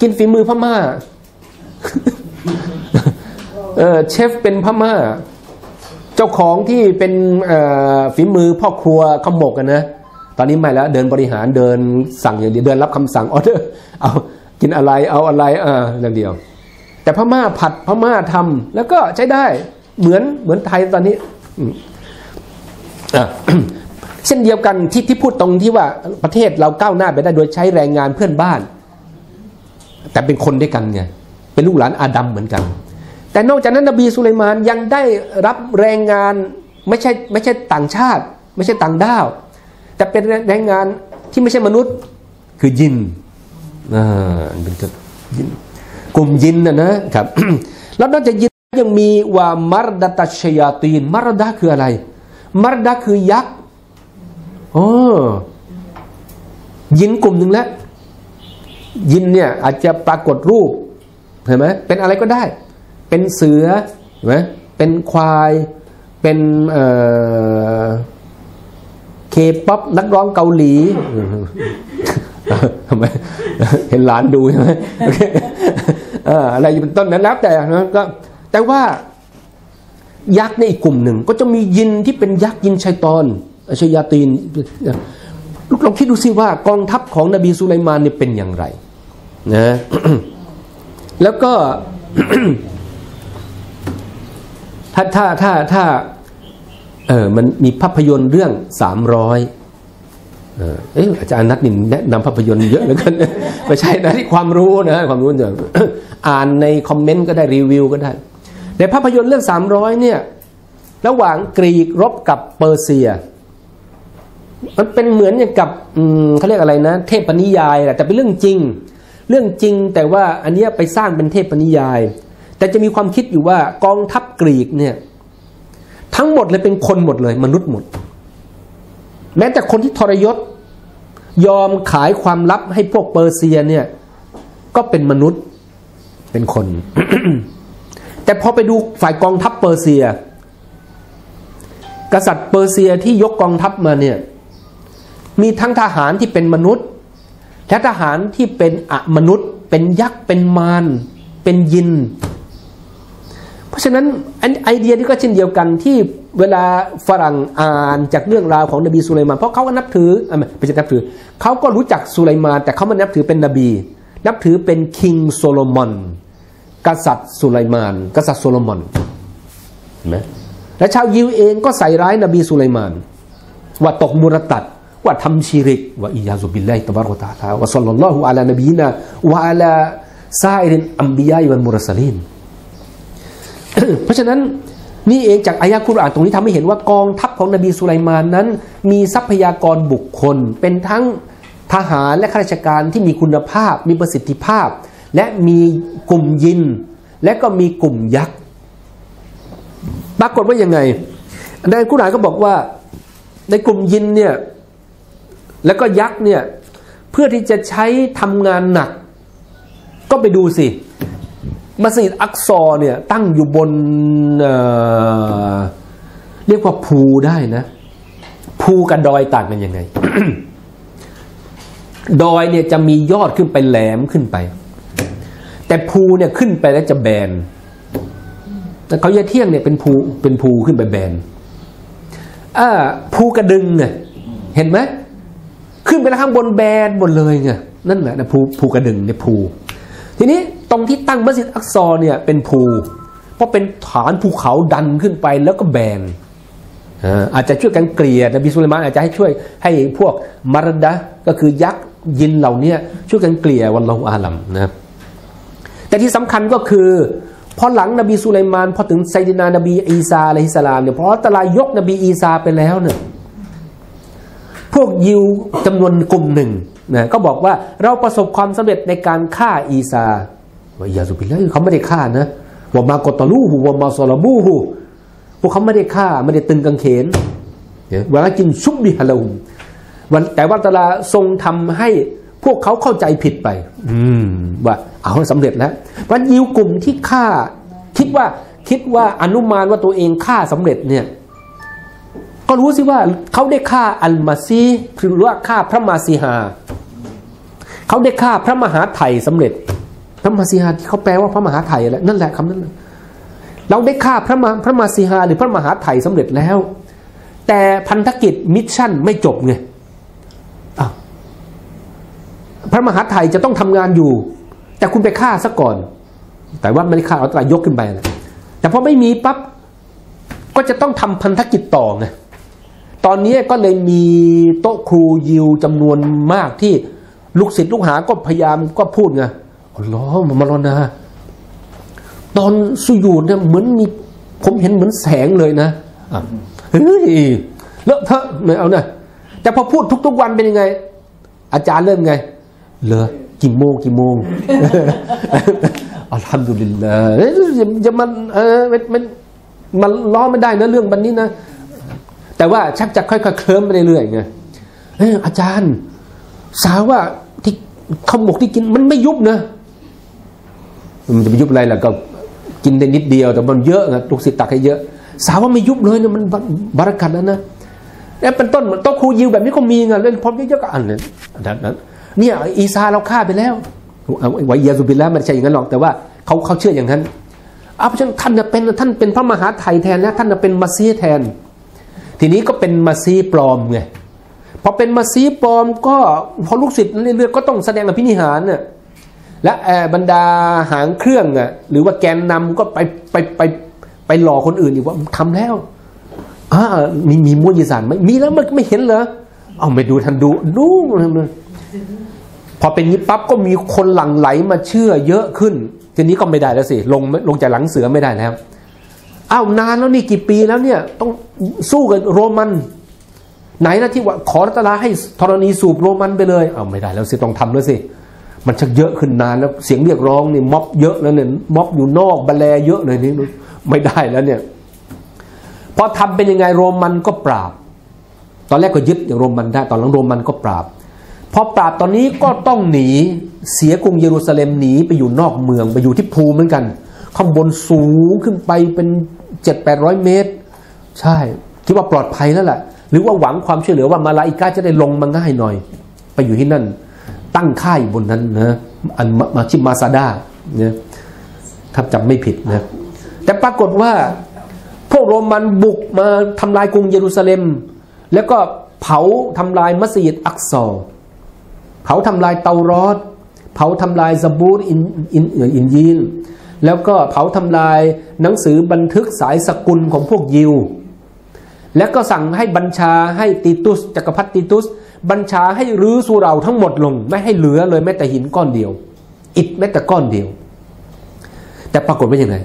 กินฝีมือพม่า เออเชฟเป็นพม่า เจ้าของที่เป็นฝีมือพ่อครัวขมกกันนะ ตอนนี้ไม่แล้วเดินบริหารเดินสั่งอย่างเดียวเดินรับคำสั่งออเดอร์ เอากินอะไรเอาอะไรอ่าอย่างเดียว แต่พม่าผัดพม่าทำแล้วก็ใช้ได้เหมือนเหมือนไทยตอนนี้อเช่นเดียวกันที่ที่พูดตรงที่ว่าประเทศเราก้าวหน้าไปได้โดยใช้แรงงานเพื่อนบ้าน แต่เป็นคนด้วยกันไงเป็นลูกหลานอาดัมเหมือนกัน แต่นอกจากนั้นนบีสุไลมานยังได้รับแรงงานไม่ใช่ไม่ใช่ต่างชาติ ไม่ใช่ต่างด้าว แต่เป็นแรงงานที่ไม่ใช่มนุษย์คือยินอ่าเป็นยินกลุ่มยินนะนะครับแล้วนอกจากยินยังมีว่ามารดาตชยาตีนมารดาคืออะไร มารดาคือยักษ์โอ้ยินกลุ่มหนึ่งแล้ว ยินเนี่ยอาจจะปรากฏรูปเห็นไหมเป็นอะไรก็ได้ เป็นเสือเห็นไหมเป็นควายเป็นเอ่อเคป๊อปนักร้องเกาหลีทำไมเห็นหลานดูใช่ไหมโอเคเอ่ออะไรเป็นต้นนั้นนับแต่นะก็แต่ว่ายักษ์ในอีกกลุ่มหนึ่ง ก็จะมียินที่เป็นยักษ์ยินชัยตอนชัยาตีนลูกลองคิดดูสิว่ากองทัพของนบีสุไลมานเนี่ยเป็นอย่างไร นะ แล้วก็ถ้าถ้าถ้าถ้าเออมันมีภาพยนตร์เรื่องสามร้อยเอออาจารย์นัดนินแนะนำภาพยนตร์เยอะเหลือเกินไม่ใช่นะที่ความรู้นะความรู้เนี่ยอ่านในคอมเมนต์ก็ได้รีวิวก็ได้ในภาพยนตร์เรื่องสามร้อยเนี่ย ระหว่างกรีกรบกับเปอร์เซีย มันเป็นเหมือนอย่างกับเขาเรียกอะไรนะ เทพนิยายแหละแต่เป็นเรื่องจริง เรื่องจริงแต่ว่าอันเนี้ยไปสร้างเป็นเทพนิยาย แต่จะมีความคิดอยู่ว่ากองทัพกรีกเนี่ยทั้งหมดเลยเป็นคนหมดเลย มนุษย์หมด แม้แต่คนที่ทรยศยอมขายความลับให้พวกเปอร์เซียเนี่ย ก็เป็นมนุษย์เป็นคน แต่พอไปดูฝ่ายกองทัพเปอร์เซีย กษัตริย์เปอร์เซียที่ยกกองทัพมาเนี่ย มีทั้งทหารที่เป็นมนุษย์ และทหารที่เป็นอมนุษย์ เป็นยักษ์ เป็นมารเป็นยิน เพราะฉะนั้นไอเดียนี้ก็เช่นเดียวกันที่เวลาฝรั่งอ่านจากเรื่องราวของนบีสุไลมานเพราะเขาก็นับถือไม่ไม่ใช่นับถือเขาก็รู้จักสุไลมาน แต่เขาไม่นับถือเป็นนบี นับถือเป็น King Solomon กษัตริย์สุไลมาน กษัตริย์โซโลมอนเห็นไหมและชาวยิวเองก็ใส่ร้ายนบีสุไลมาน ว่าตกมุรตัด ว่าทำชิริกว่าالعياذ بالله تبارك وتعالى وصلى الله على نبينا وعلى سائر الأنبياء والمرسلينเพราะฉะนั้นนี่เองจากอายะห์กุรอานตรงนี้ทำให้เห็นว่ากองทัพของนบีสุไลมานนั้น มีทรัพยากรบุคคล เป็นทั้งทหารและข้าราชการที่มีคุณภาพ มีประสิทธิภาพ และมีกลุ่มยิน และก็มีกลุ่มยักษ์ปรากฏว่ายังไงในกุรอานก็บอกว่าในกลุ่มยินเนี่ย แล้วก็ยักษ์เนี่ยเพื่อที่จะใช้ทำงานหนัก ก็ไปดูสิมัสยิดอักซอเนี่ยตั้งอยู่บนเเรียกว่าภูได้นะ ภูกับดอยต่างกันยังไง ดอยเนี่ยจะมียอดขึ้นไปแหลมขึ้นไป แต่ภูเนี่ยขึ้นไปแล้วจะแบนแต่เขาเยเที่ยงเนี่ยเป็นภูเป็นภูขึ้นไปแบนอ่าภูกระดึงไงเห็นไหม ขึ้นไปแล้วข้างบนแบนหมดเลยไงนั่นแหละนะภูภูกระดึงเนี่ยภู ทีนี้ตรงที่ตั้งมัสยิดอักซอเนี่ยเป็นภู เพราะเป็นฐานภูเขาดันขึ้นไปแล้วก็แบนอาจจะช่วยกันเกลี่ยนบีสุลัยมานอาจจะให้ช่วยให้พวกมารดะก็คือยักษ์ยินเหล่านี้ช่วยกันเกลี่ยวันลอฮุอาลัมนะแต่ที่สำคัญก็คือพอหลังนบีสุไลมานพอถึงไซดินา นบีอีซาอะลัยฮิสสลามเนี่ยพราะตะลายกนบีอีซาไปแล้วเนี่ย พวกยิวจำนวนกลุ่มหนึ่งนะก็บอกว่าเราประสบความสำเร็จในการฆ่าอีซาวะยาสุบิลละเขาไม่ได้ฆ่านะว่ามากตลูหูว่ามาซอลาบูหูพวกเขาไม่ได้ฆ่าไม่ได้ตึงกางเขนเนี่ยเวลากินชุบดิฮะลาหุมวันแต่ว่าตะลาทรงทำให้พวกเขาเข้าใจผิดไป อืมว่าเอาสำเร็จแล้ววันยิวกลุ่มที่ฆ่า คิดว่าคิดว่าอนุมานว่าตัวเองฆ่าสำเร็จเนี่ย ก็รู้สิว่าเขาได้ฆ่าอัลมาซีหรือว่าฆ่าพระมาซีฮาเขาได้ฆ่าพระมหาไถ่สำเร็จ พระมาซีฮาที่เขาแปลว่าพระมหาไถ่แหละนั่นแหละคำนั้นเราได้ฆ่าพระมาพระมาซีฮาหรือพระมหาไถ่สำเร็จแล้ว แต่พันธกิจ mission ไม่จบไงพระมหาไถ่จะต้องทำงานอยู่ แต่คุณไปฆ่าซะก่อน แต่ว่าไม่ได้ฆ่าเอาตรายกขึ้นไปนะแต่พอไม่มีปั๊บก็จะต้องทำพันธกิจต่อไง ตอนนี้ก็เลยมีโต๊ะครูยิวจำนวนมากที่ลูกศิษย์ลูกหาก็พยายามก็พูดไงอัลลอมารอนาตอนสุญูดเนี่ยเหมือนมีผมเห็นเหมือนแสงเลยนะอะเฮ้ยเลอะเทอะไม่เอานะแต่พอพูดทุก ๆ วันเป็นยังไง อาจารย์เริ่มไงเลอกี่โมงกี่โมงอัลฮัมดุลิลลาห์เออย่าอย่ามันเออมันมันมันล้อไม่ได้นะเรื่องบันนี้นะ แต่ว่าชักจะค่อยๆเคลิ้มไปเรื่อยๆไงเอ้ยอาจารย์ สาวว่าที่ข้าวหมกที่กินมันไม่ยุบนะมันจะไปยุบอะไรล่ะก็กินได้นิดเดียว แต่มันเยอะไงลูกศิษย์ตักให้เยอะ สาวว่าไม่ยุบเลยเนี่ยมันบารักัดแล้วนะแล้วเป็นต้นโต๊ะครูยิวแบบนี้ก็มีไงเล่นพร้อมเยอะๆก็อันนั้นนั้นเนี่ยอีซาเราฆ่าไปแล้วไวเยซูบินแล้วมันใช่อย่างนั้นหรอกแต่ว่าเขาเขาเชื่ออย่างนั้นเอาเพราะฉะนั้นท่านน่ะเป็นท่านเป็นพระมหาไทยแทนแล้วท่านน่ะเป็นมาซีแทน ทีนี้ก็เป็นมาซีปลอมไงพอเป็นมาซีปลอมก็พอลูกศิษย์เรื่อยๆก็ต้องแสดงอภินิหารน่ะและแอบรรดาหางเครื่องอะหรือว่าแกนนำก็ไปไปไปไปหลอกคนอื่นอีกว่าทำแล้วอ่ามีมีมุญยิสานไหมมีแล้วมันไม่เห็นเหรอเอาไม่ดูทันดูดูพอเป็นนี้ปั๊บก็มีคนหลั่งไหลมาเชื่อเยอะขึ้นทีนี้ก็ไม่ได้แล้วสิลงลงจากหลังเสือไม่ได้แล้ว อ้าวนานแล้วนี่กี่ปีแล้วเนี่ยต้องสู้กับโรมัน ไหนนะที่ว่าขอรัตลาให้ธรณีสูบโรมันไปเลยอ้าวไม่ได้แล้วสิต้องทำแล้วสิมันชักเยอะขึ้นนานแล้วเสียงเรียกร้องนี่ม็อบเยอะแล้วเนี่ยม็อบอยู่นอกบัลแลเยอะเลยนี่ไม่ได้แล้วเนี่ยพอทำเป็นยังไงโรมันก็ปราบ ตอนแรกก็ยึดอย่างโรมันได้ ตอนหลังโรมันก็ปราบพอปราบตอนนี้ก็ต้องหนีเสียกรุงเยรูซาเล็มหนีไปอยู่นอกเมืองไปอยู่ที่ภูเหมือนกัน ข้างบนสูงขึ้นไปเป็น เจ็ดแปดร้อยเมตร ใช่คิดว่าปลอดภัยแล้วแหละหรือว่าหวังความช่วยเหลือว่ามาลาอิกาจะได้ลงมาง่ายหน่อย ไปอยู่ที่นั่น ตั้งค่ายบนนั้นนะอันมาชิมาซาดาเนี่ยถ้าจำไม่ผิดนะแต่ปรากฏว่า พวกโรมันบุกมาทำลายกรุงเยรูซาเล็ม แล้วก็เผาทำลายมัสยิดอักซอเผาทำลายเตารอด เผาทำลายซาบูรอินอินอินยีน แล้วก็เผาทำลายหนังสือบันทึกสายสกุลของพวกยิว แล้วก็สั่งให้บัญชาให้ติตุสจักรพรรดิติตุส บัญชาให้รื้อสุเหราทั้งหมดลง ไม่ให้เหลือเลยแม้แต่หินก้อนเดียว อิฐแม้แต่ก้อนเดียว แต่ปรากฏว่ายังไง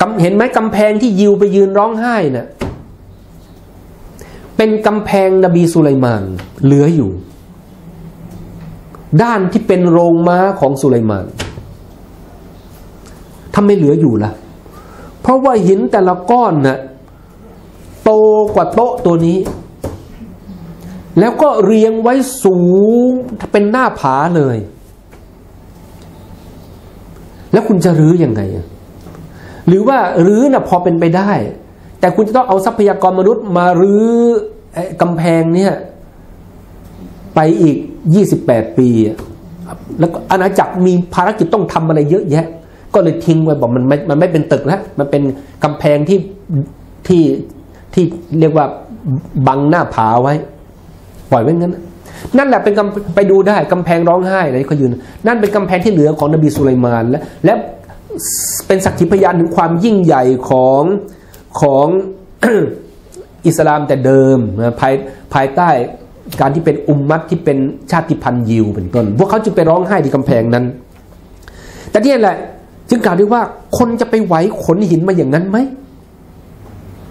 กำเห็นไหมกำแพงที่ยิวไปยืนร้องไห้น่ะเป็นกำแพงนบีสุไลมานเหลืออยู่ ด้านที่เป็นโรงม้าของสุไลมาน ทำไมเหลืออยู่ล่ะ เพราะว่าหินแต่ละก้อนน่ะโตกว่าโต๊ะตัวนี้ แล้วก็เรียงไว้สูงเป็นหน้าผาเลย แล้วคุณจะรื้ออยังไง หรือว่ารื้อน่ะพอเป็นไปได้ แต่คุณจะต้องเอาทรัพยากรมนุษย์มารื้อกำแพงเนี่ยไปอีก 28 ปีอะแล้วอาณาจักรมีภารกิจต้องทำอะไรเยอะแยะ ก็เลยทิ้งไว้บอกมันไม่มันไม่เป็นตึกแล้วมันเป็นกำแพงที่ที่ที่เรียกว่าบังหน้าผาไว้ ปล่อยไว้งั้น นั่นแหละเป็นกำไปดูได้กำแพงร้องไห้อะไรเขายืน นั่นเป็นกำแพงที่เหลือของนบีสุไลมานและและเป็นสักขีพยานถึงความยิ่งใหญ่ของของอิสลามแต่เดิมภายภายใต้การที่เป็นอุมมัตที่เป็นชาติพันธุ์ยิวเป็นต้น พวกเขาจึงไปร้องไห้ที่กำแพงนั้น แต่นี่แหละ จึงกล่าวได้ว่าคนจะไปไหวขนหินมาอย่างนั้นไหม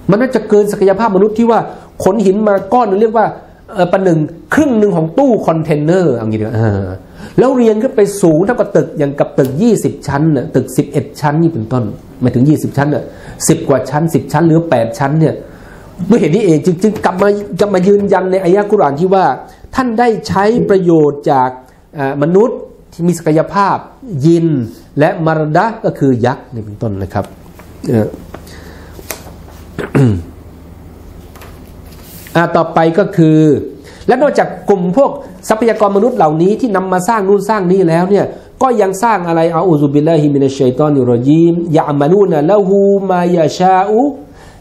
มันน่าจะเกินศักยภาพมนุษย์ที่ว่าขนหินมาก้อนนึงเรียกว่าประหนึ่งครึ่งหนึ่งของตู้คอนเทนเนอร์อย่างนี้ดีกว่าอ่าแล้วเรียงขึ้นไปสูงเท่ากับตึกอย่างกับตึก 20 ชั้นน่ะตึก 11 ชั้นนี่เป็นต้นหมายถึง 20 ชั้นน่ะสิกว่าชั้น 10 ชั้น หรือ 8 ชั้นเนี่ยด้วยเหตุนี้เองจึงจึงกลับมาจะมายืนยันในอายะกุรอานที่ว่า ท่านได้ใช้ประโยชน์จากมนุษย์ ที่มีศักยภาพ ยินและมารดะก็คือยักษ์นี่เป็นต้นนะครับอ่าต่อไปก็คือ และนอกจากกลุ่มพวกทรัพยากรมนุษย์เหล่านี้ที่นำมาสร้างนู่นสร้างนี่แล้วเนี่ยก็ยังสร้างอะไรอาอูซุบิลลาฮิมินัชชัยตอนิรรจีมยะอามาลูนะละหูมายาชาอู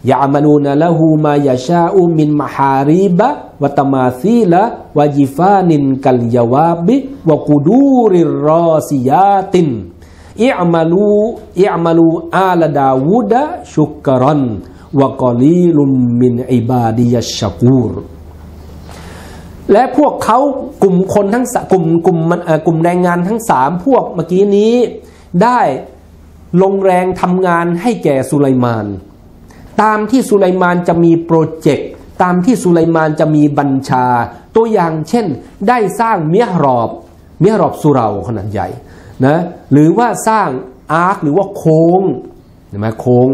ยะอามาลูนะละหูมายาชาอูมินมหาริบะวะตมาซีละวะจิฟานินกัลยาวาบิวกุดูริรอซิยาตินอิอมาลูอิอมาลูอาลดาวูดะชุกรันวกอลีลุมมินอิบาดิยชกูรและพวกเขากลุ่มคนทั้งกลุ่มกลุ่มมันกลุ่มแรงงานทั้งสามพวกเมื่อกี้นี้ได้ลงแรงทำงานให้แก่สุไลมาน ตามที่สุไลมานจะมีโปรเจกต์ ตามที่สุไลมานจะมีบัญชา ตัวอย่างเช่น ได้สร้างเมียรอบเมียรอบสุเราขนาดใหญ่นะหรือว่าสร้างอาร์คหรือว่าโค้งเห็นไหมโค้ง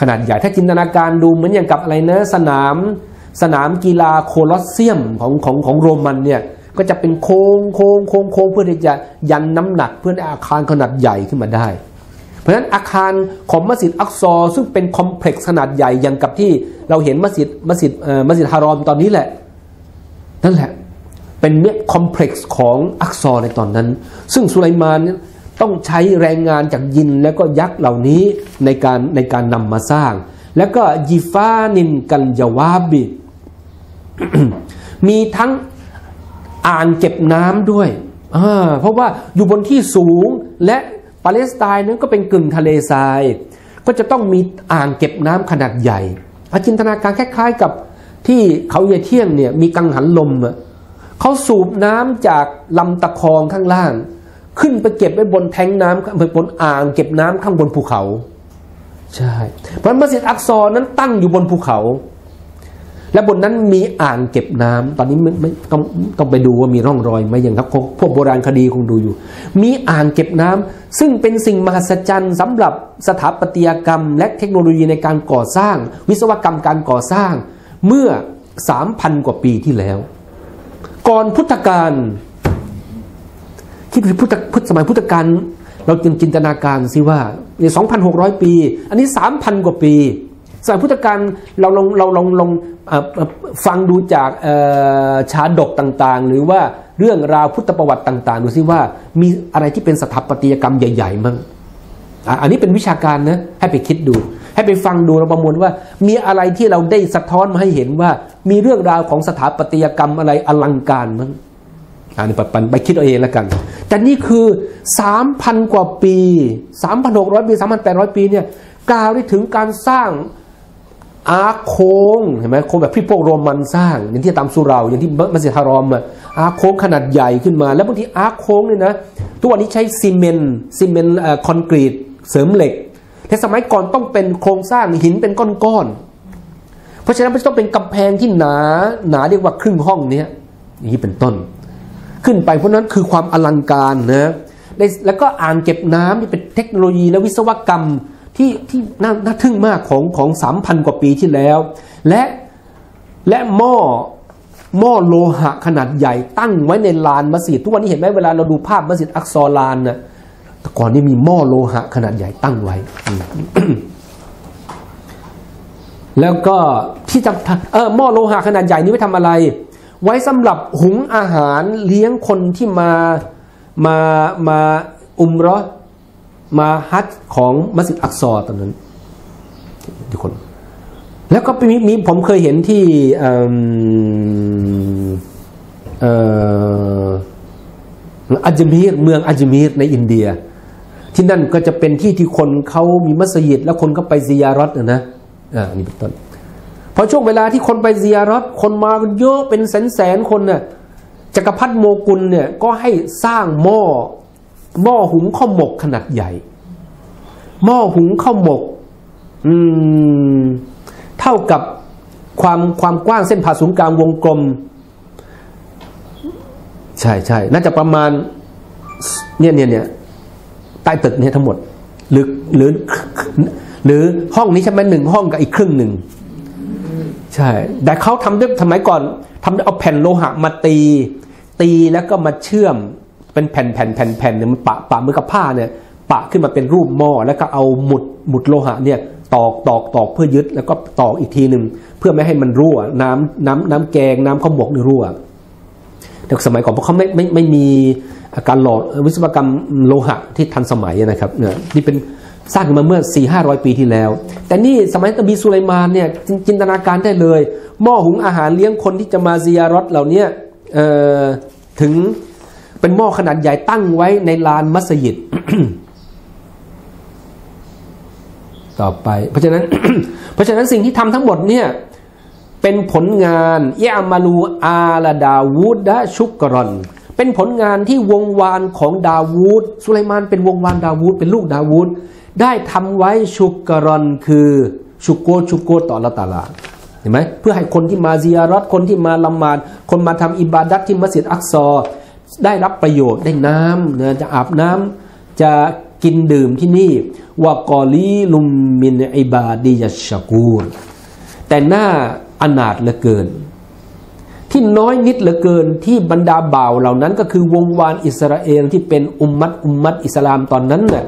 ขนาดใหญ่ถ้าจินตนาการดูเหมือนอย่างกับอะไรนะสนามสนามกีฬาโคลอสเซียมของของของโรมันเนี่ยก็จะเป็นโค้งโค้งโค้งโค้งเพื่อที่จะยันน้ำหนักเพื่อให้อาคารขนาดใหญ่ขึ้นมาได้ เพราะฉะนั้นอาคารของมัสยิดอักซอ ซึ่งเป็น complex ขนาดใหญ่อย่างกับที่เราเห็นมัสยิดมัสยิดมัสยิดฮารอมตอนนี้แหละ นั่นแหละ เป็น mega complex ของอักซอในตอนนั้น ซึ่งสุไลมานต้องใช้แรงงานจากยินและก็ยักษ์เหล่านี้ในการในการนำมาสร้าง แล้วก็جفان كالجوابมีทั้งอ่างเก็บน้ำด้วยเพราะว่าอยู่บนที่สูงและ ปาเลสไตน์นั้นก็เป็นกึ่งทะเลทราย ก็จะต้องมีอ่างเก็บน้ำขนาดใหญ่อาจินตนาการคล้ายๆกับที่เขาเยเที่ยงเนี่ยมีกังหันลมอะเขาสูบน้ำจากลำตะคองข้างล่าง ขึ้นไปเก็บไว้บนแทงน้ำบนอ่างเก็บน้ำข้างบนภูเขา ใช่เพราะมัสยิดอักซอนั้นตั้งอยู่บนภูเขา และบนนั้นมีอ่างเก็บน้ำตอนนี้ไม่ต้องต้องไปดูว่ามีร่องรอยไหมอย่างครับพวกโบราณคดีคงดูอยู่ มีอ่างเก็บน้ำซึ่งเป็นสิ่งมหัศจรรย์สำหรับสถาปัตยกรรม และเทคโนโลยีในการก่อสร้าง วิศวกรรมการก่อสร้าง เมื่อ 3,000 กว่าปีที่แล้ว ก่อนพุทธกาลคิดดูพุทธพุทธสมัยพุทธกาลเราจึงจินตนาการสิว่าเนี่ย2,600 ปี อันนี้ 3,000 กว่าปี สมัยพุทธกาลเราลองเราลองลองฟังดูจากชาดกต่างๆ หรือว่าเรื่องราวพุทธประวัติต่าง ๆ ดูสิว่ามีอะไรที่เป็นสถาปัตยกรรมใหญ่ๆมั้งอันนี้เป็นวิชาการนะให้ไปคิดดู ให้ไปฟังดูเราประมวลว่า มีอะไรที่เราได้สะท้อนมาให้เห็นว่า มีเรื่องราวของสถาปัตยกรรมอะไรอลังการมั้งอันนี้ปันไปคิดเอาเองแล้วกัน แต่นี่คือ 3,000 กว่าปี 3,600 ปี 3,800 ปีเนี่ยกล่าวได้ถึงการสร้าง arch โค้งเห็นไหมโค้งแบบที่พวกโรมันสร้าง อย่างที่ตามสุเหร่าอย่างที่มัสยิดฮารอมอะ arch โค้งขนาดใหญ่ขึ้นมา แล้วบางที arch โค้งเนี่ยนะทุกวันนี้ใช้ซีเมนต์ซีเมนต์เอ่อคอนกรีตเสริมเหล็กแต่สมัยก่อนต้องเป็นโครงสร้างหินเป็นก้อนๆเพราะฉะนั้นมันต้องเป็นกำแพงที่หนาหนาเรียกว่าครึ่งห้องเนี้ยอย่างนี้เป็นต้น ขึ้นไปเพราะนั้นคือความอลังการนะแล้วก็อ่างเก็บน้ำที่เป็นเทคโนโลยีและวิศวกรรม ที่ที่น่าน่าทึ่งมากของของสามพันกว่าปีที่แล้ว และและหม้อหม้อโลหะขนาดใหญ่ตั้งไว้ในลานมัสยิดทุกวันนี้เห็นไหมเวลาเราดูภาพมัสยิดอักซอลานนะแต่ก่อนนี่มีหม้อโลหะขนาดใหญ่ตั้งไว้ แล้วก็ที่จะเออหม้อโลหะขนาดใหญ่นี้ไว้ทำอะไร ไว้สำหรับหุงอาหารเลี้ยงคนที่มามามาอุมรอ มาฮัจของมัสยิดอักซอตอนนั้นทุกคน แล้วก็มีมีผมเคยเห็นที่อัจมีรเมืองอัจมีรในอินเดีย ที่นั่นก็จะเป็นที่ที่คนเขามีมัสยิด แล้วคนก็ไปซิยารัตนะนะอ่านี้เป็นต้นพอช่วงเวลาที่คนไปซิยารัตคนมากันเยอะเป็นแสนแสนคนน่ะจักรพรรดิโมกุลเนี่ยก็ให้สร้างหม้อ หม้อหุงข้าวหมกขนาดใหญ่ หม้อหุงข้าวหมกอืมเท่ากับความความกว้างเส้นผ่าศูนย์กลางวงกลม ใช่ใช่น่าจะประมาณเนี่ยเนี่ยเนี่ยใต้ตึกเนี่ยทั้งหมด หรือหรือหรือห้องนี้ใช่ไหมหนึ่งห้องกับอีกครึ่งหนึ่งใช่ แต่เขาทำด้วยสมัยก่อนทำด้วยเอาแผ่นโลหะมาตี ตีแล้วก็มาเชื่อม เป็นแผ่นแผ่นแผ่นแผ่นเนี่ยมันปะปะมือกับผ้าเนี่ยปะขึ้นมาเป็นรูปหม้อแล้วก็เอาหมุดหมุดโลหะเนี่ยตอกตอกตอกเพื่อยึดแล้วก็ตอกอีกทีหนึ่งเพื่อไม่ให้มันรั่วน้ำน้ำน้ำแกงน้ำข้าวหมกนี่ยรั่วแต่สมัยก่อนเพราะเขาไม่ไม่ไม่มีการหล่อวิศวกรรมโลหะที่ทันสมัยนะครับเนี่ยนี่เป็นสร้างขึ้นมาเมื่อ 4 5 0 0 ปีที่แล้ว แต่นี่สมัยนบีสุไลมานเนี่ยจินจินตนาการได้เลย หม้อหุงอาหารเลี้ยงคนที่จะมาซิยารอตเหล่านี้เอ่อถึง เป็นหม้อขนาดใหญ่ตั้งไว้ในลานมัสยิด ต่อไป เพราะฉะนั้น เพราะฉะนั้นสิ่งที่ทำทั้งหมดเนี่ยเป็นผลงานยามาลูอาลาดาวูดดะชุกรอน เป็นผลงานที่วงวานของดาวูดสุไลมานเป็นวงวานดาวูดเป็นลูกดาวูดได้ทำไว้ชุกรอนคือชุกโกชุกโกต่อละตาลาเห็นไหมเพื่อให้คนที่มาซิยารัตคนที่มาละหมาดคนมาทำอิบาดัตที่มัสยิดอักซอ ได้รับประโยชน์ได้น้ำนะจะอาบน้ำจะกินดื่มที่นี่วากอลีลุมมินอิบาดียัชกูรแต่หน้าอนาถเหลือเกิน ที่น้อยนิดเหลือเกินที่บรรดาบ่าวเหล่านั้นก็คือวงวานอิสราเอลที่เป็นอุมมัตอุมมัตอิสลามตอนนั้นน่ะ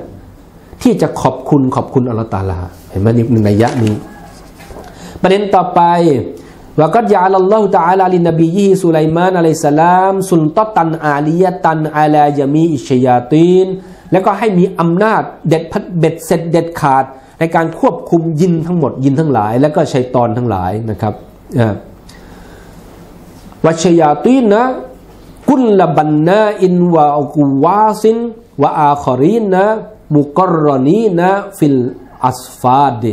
ที่จะขอบคุณขอบคุณอัลลอฮฺตาลา เห็นไหมนี่หนึ่งในยะนี้ ประเด็นต่อไป ว่าก็ยาลัลลอฮฺตาลาลินนบียีสุไลมานอะลัยสลามสุลตตันอาลียตันอาลายามีอิชยาตีนแล้วก็ให้มีอำนาจเด็ดพัดเบ็ดเสร็จเด็ดขาด ในการควบคุมยินทั้งหมดยินทั้งหลาย แล้วก็ชัยตอนทั้งหลายนะครับوالشياطين كل بناء وغواص وآخرين مقرنين في الأصفاد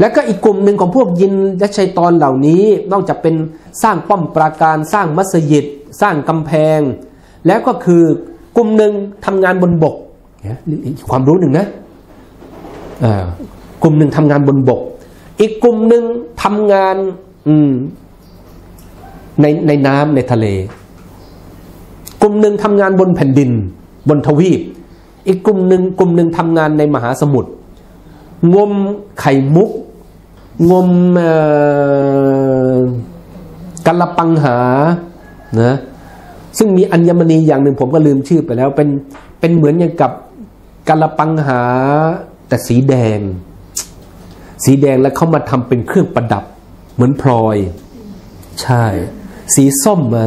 แล้วก็อีกกลุ่มหนึ่งของพวกยินและชัยตอนเหล่านี้ นอกจากเป็นสร้างป้อมปราการสร้างมัสยิด สร้างกำแพง แล้วก็คือกลุ่มหนึ่งทำงานบนบกความรู้หนึ่งนะกลุ่มหนึ่งทำงานบนบก อีกกลุ่มหนึ่งทำงานในในน้ำในทะเล กลุ่มหนึ่งทำงานบนแผ่นดิน บนทวีป อีกกลุ่มหนึ่งกลุ่มหนึ่งทำงานในมหาสมุทร งมไข่มุก งมกัลปังหานะซึ่งมีอัญมณีอย่างหนึ่งผมก็ลืมชื่อไปแล้ว เป็นเป็นเหมือนอย่างกับกัลปังหาแต่สีแดง สีแดงแล้วเขามาทำเป็นเครื่องประดับ เหมือนพลอย ใช่ สีส้มมา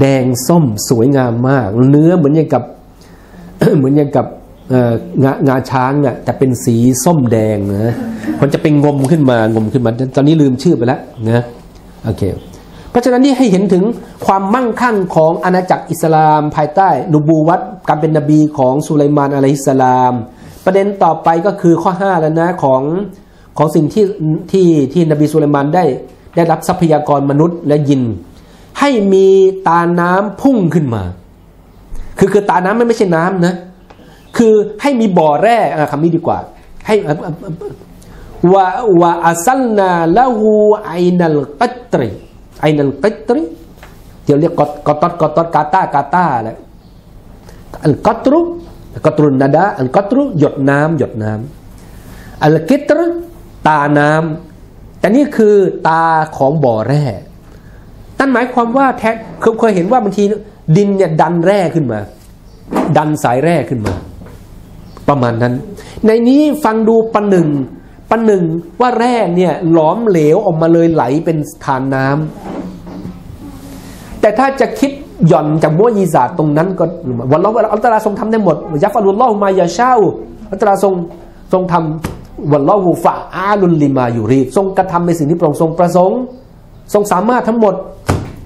แดงส้มสวยงามมาก เนื้อเหมือนอย่างกับ เหมือนอย่างกับ งางาช้างเนี่ยแต่เป็นสีส้มแดงนะมันจะเป็นงมขึ้นมางมขึ้นมา ตอนนี้ลืมชื่อไปแล้วนะโอเคเพราะฉะนั้นนี่ให้เห็นถึงความมั่งคั่งของอาณาจักรอิสลาม ภายใต้นูบูวัตการเป็นนบีของสุไลมานอะลัยฮิสลาม ประเด็นต่อไปก็คือข้อ 5 แล้วนะของของสิ่งที่ที่ที่นบีสุไลมานได้ ได้รับทรัพยากรมนุษย์และยิน ให้มีตาน้ำพุ่งขึ้นมา คือคือตาน้ำไม่ไม่ใช่น้ำนะ คือให้มีบ่อแร่คำนี้ดีกว่า ให้วะวะอัซัลนาละหูไอนัลกัตริไอนัลกัตริเดี๋ยวเรียกกอตกอตกอตกาตากาตาแหละอัลกัตรุกัตรุนนาดาอัลกัตรุหยดน้ำหยดน้ำอัลกิตรตาน้ำแต่นี่คือตาของบ่อแร่นั่นหมายความว่าแท้เคยเคยเห็นว่าบางทีดินเนี่ยดันแร่ขึ้นมา ดันสายแร่ขึ้นมา ประมาณนั้น ในนี้ฟังดูปะหนึ่งปะหนึ่งว่าแร่เนี่ยหลอมเหลวออกมาเลยไหลเป็นทานน้ำแต่ถ้าจะคิดหย่อนจากมัวยีศาสตร์ตรงนั้นก็วันเราอัลตราทรงทำได้หมดยัฟารุลลอฮุมายาเช่าอัลตราทรงทรงทำวันลอฮูฟะอาลุนลิมาอยู่รีทรงกระทำในสิ่งที่พระองค์ทรงประสงค์ ทรงสามารถทั้งหมด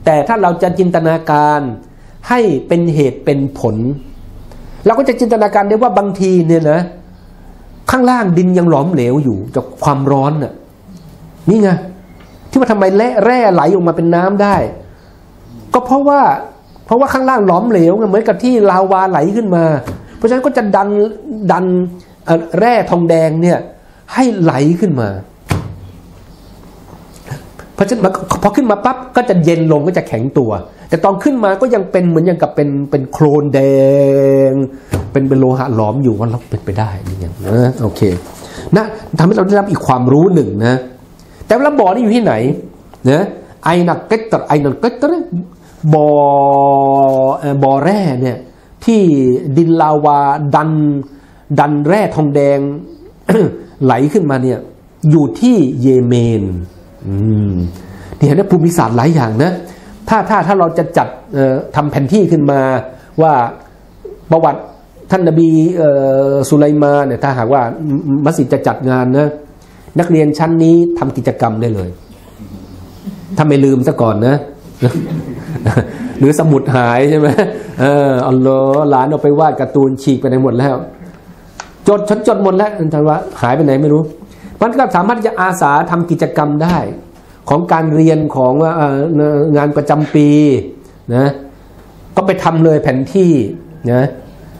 แต่ถ้าเราจะจินตนาการให้เป็นเหตุเป็นผล เราก็จะจินตนาการได้ว่าบางทีเนี่ยนะข้างล่างดินยังหลอมเหลวอยู่จากความร้อนน่ะนี่ไงที่ว่าทำไมแร่แร่ไหลออกมาเป็นน้ำได้ ก็เพราะว่า เพราะว่าข้างล่างหลอมเหลวเหมือนกับที่ลาวาไหลขึ้นมา เพราะฉะนั้นก็จะดันดันแร่ทองแดงเนี่ยให้ไหลขึ้นมา พราะฉะนั้นมันพอขึ้นมาปั๊บก็จะเย็นลงก็จะแข็งตัว แต่ตอนขึ้นมาก็ยังเป็นเหมือนอย่างกับเป็นเป็นโครนแดง เป็นเป็นโลหะหลอมอยู่ว่าเราเป็นไปได้นี่อย่างนะโอเคนะทำให้เราได้รับอีกความรู้หนึ่งนะ แต่ว่าบ่อนี่อยู่ที่ไหนนะไอนักเกตตไอนักเกตตบ่อเอ่อบ่อแร่เนี่ยที่ดินลาวาดันดันแร่ทองแดงไหลขึ้นมาเนี่ยอยู่ที่เยเมน อืมนี่เห็นไหมภูมิศาสตร์หลายอย่างนะ ถ้าถ้าถ้าเราจะจัดเอ่อทำแผนที่ขึ้นมาว่าประวัติท่านนบีสุไลมานเนี่ยถ้าหากว่ามัสยิดจะจัดงานนะนักเรียนชั้นนี้ทำกิจกรรมได้เลย ถ้าไม่ลืมซะก่อนนะ หรือสมุดหายใช่ไหมเอออัลลอฮ์หลานเอาไปวาดการ์ตูนฉีกไปไหนหมดแล้ว จดฉันจดหมดแล้วแต่ว่าหายไปไหนไม่รู้ มันก็สามารถจะอาสาทำกิจกรรมได้ ของการเรียนของอองานประจำปีนะก็ไปทำเลยแผนที่นะ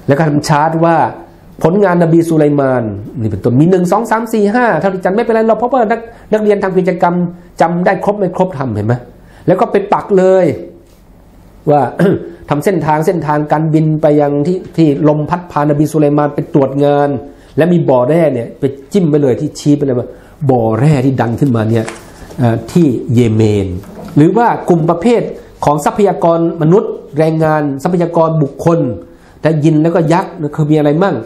แล้วก็ทำชาร์ตว่าผลงานนบีสุไลมานนี่เป็นต้นมีหนึ่งสองสามสี่ห้าเท่าที่จำไม่เป็นไรเราเพราะว่านักนักเรียนทำกิจกรรมจำได้ครบไม่ครบทำเห็นไหมแล้วก็ไปปักเลย ว่าทำเส้นทางเส้นทางการบินไปยังที่ที่ลมพัดพานบีสุไลมานไปตรวจงาน และมีบ่อแร่เนี่ยไปจิ้มไปเลยที่ชี้ไปเลยว่าบ่อแร่ที่ดันขึ้นมาเนี่ยที่เยเมน หรือว่ากลุ่มประเภทของทรัพยากรมนุษย์ แรงงานทรัพยากรบุคคลแต่ยินแล้วก็ยักษ์คือมีอะไรมั่ง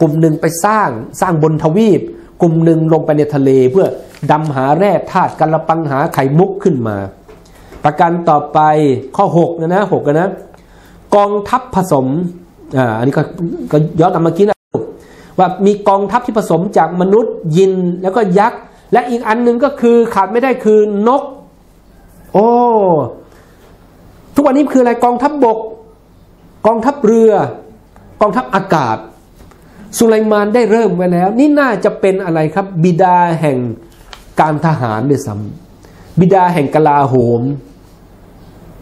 กลุ่มหนึ่งไปสร้างสร้างบนทวีป กลุ่มหนึ่งลงไปในทะเลเพื่อดำหาแร่ธาตุกัลปังหาไข่มุกขึ้นมา ประการต่อไปข้อ6นะนะหกนะ กองทัพผสมออันนี้ก็ก็ย้อนกลับมาเมื่อกี้นะ ว่ามีกองทัพที่ผสมจากมนุษย์ยินแล้วก็ยักษ์ และอีกอันหนึ่งก็คือขาดไม่ได้คือนก โอ้ทุกวันนี้คืออะไรกองทัพบบก กองทัพเรือ กองทัพอากาศ สุไลมานได้เริ่มไว้แล้ว นี่น่าจะเป็นอะไรครับ บิดาแห่งการทหารด้วยซ้ำบิดาแห่งกลาโหม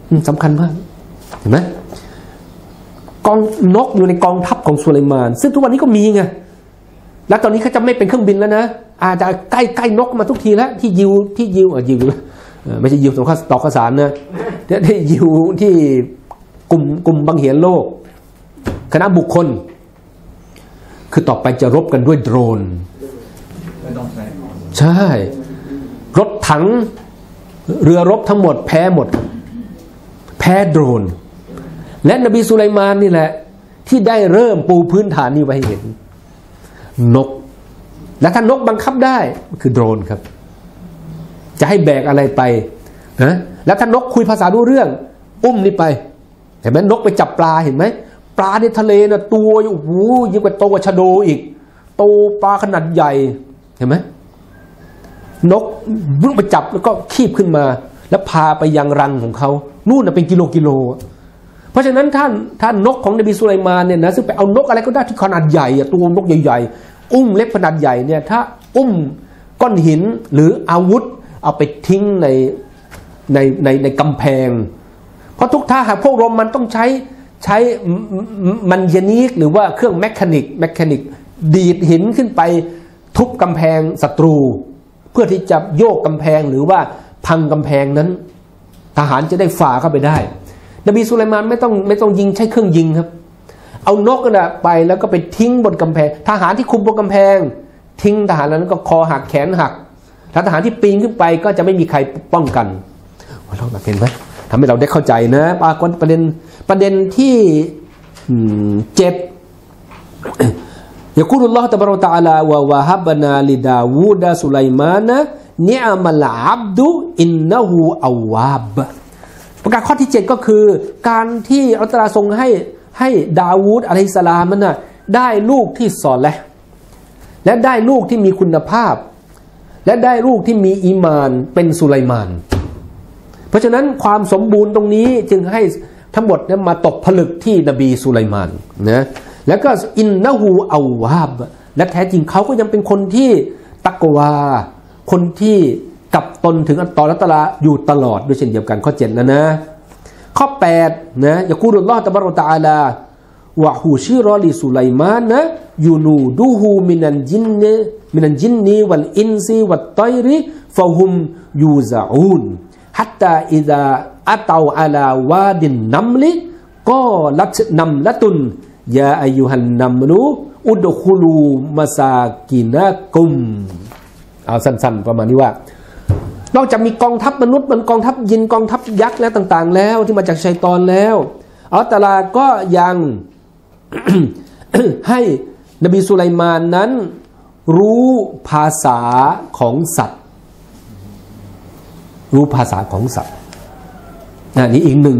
อืมสำคัญมากเห็นไหมกองนกอยู่ในกองทัพของสุไลมาน ซึ่งทุกวันนี้ก็มีไง แล้วตอนนี้เขาจะไม่เป็นเครื่องบินแล้วนะ อาจจะใกล้ใกล้นกมาทุกทีแล้ว ที่ยิวที่ยิวอะยิวเออไม่ใช่ยิวสงครามต่อข้าวสารนะที่ที่ยิวที่กลุ่มกลุ่มบังเหียนโลก คณะบุคคล คือต่อไปจะรบกันด้วยโดรนไม่ต้องใช้ใช่ รถถังเรือรบทั้งหมดแพ้หมด แพ้โดรน และนบีสุไลมานนี่แหละ ที่ได้เริ่มปูพื้นฐานนี้ไว้ให้เห็น นก และถ้านกบังคับได้คือโดรนครับ จะให้แบกอะไรไปนะแล้วถ้านกคุยภาษารู้เรื่อง อุ้มนี่ไปเห็นไหมนกไปจับปลาเห็นไหมปลาในทะเลน่ะตัวโอ้โหยิ่งกว่าโตกว่าชะโดอีกโตปลาขนาดใหญ่เห็นไหมนกวิ่งไปจับแล้วก็คีบขึ้นมา แล้วพาไปยังรังของเขานู่นนะเป็นกิโลกิโลอะ เพราะฉะนั้นท่านท่านนกของนบีสุไลมานเนี่ยนะซึ่งไปเอานกอะไรก็ได้ที่ขนาดใหญ่ตัวนกใหญ่ๆ อุ้มเล็กขนาดใหญ่เนี่ยถ้าอุ้มก้อนหินหรืออาวุธเอาไปทิ้งในในในในกำแพง เพราะทุกท่าหากพวกรมมันต้องใช้ใช้มันยานิกหรือว่าเครื่องแมคานิกแมคานิกดีดหินขึ้นไปทุบกำแพงศัตรู เพื่อที่จะโยกกำแพงหรือว่าพังกำแพงนั้น ทหารจะได้ฝ่าเข้าไปได้ นบีสุไลมานไม่ต้องไม่ต้องยิงใช้เครื่องยิงครับ เอานกนะไปแล้วก็ไปทิ้งบนกำแพง ทหารที่คุมบนกำแพง ทิ้งทหารนั้นก็คอหักแขนหักแล้วทหารที่ปีนขึ้นไปก็จะไม่มีใครป้องกันเราแบบเห็นไหมทำให้เราได้เข้าใจนะปากประเด็นประเด็นที่เจ็ดยากูลุลลอฮฺตะบรตะอาลาวะวะฮับบนาลิดาวูดาสุไลมานะเนียมัลอับดุอินนะฮูอาวาบ ประการข้อที่ 7 ก็คือ การที่อัลตราทรงให้ให้ดาวูดอะลัยสลามนั้นนะได้ลูกที่สอนและและได้ลูกที่มีคุณภาพ และได้ลูกที่มีอีมานเป็นสุไลมาน เพราะฉะนั้นความสมบูรณ์ตรงนี้จึงให้ทั้งหมดนั้นมาตกผลึกที่นบีสุไลมานนะแล้วก็อินนะฮูอาวาบและแท้จริงเขาก็ยังเป็นคนที่ตักวา คนที่ กับตนถึงอัตตอรัตลาอยู่ตลอดด้วยเช่นเดียวกันข้อเจ็ดแล้วนะ ข้อ 8 นะยากูรุลลอฮ์ตะบารตะอาลาวะฮูชิรอลิสุไลมานะยูนูดูฮูมินันจินเนมินันจินนีวัลอินซีวัตไตริฟะฮุมยูซาอูนฮัตตาอิดาอัตาวอาลาวาดินนัมลิก็ลัตนัมละตุนยาอายุหันนัมนูอุดคุลูมาซากินะกุม เอาสั้นๆ ประมาณนี้ว่า นอกจากมีกองทัพมนุษย์มันกองทัพยินกองทัพยักษ์และต่าง ๆ แล้วที่มาจากชัยตอนแล้วอัลตลาก็ยังให้นบีสุไลมานนั้น รู้ภาษาของสัตว์ รู้ภาษาของสัตว์นะนี่อีกหนึ่ง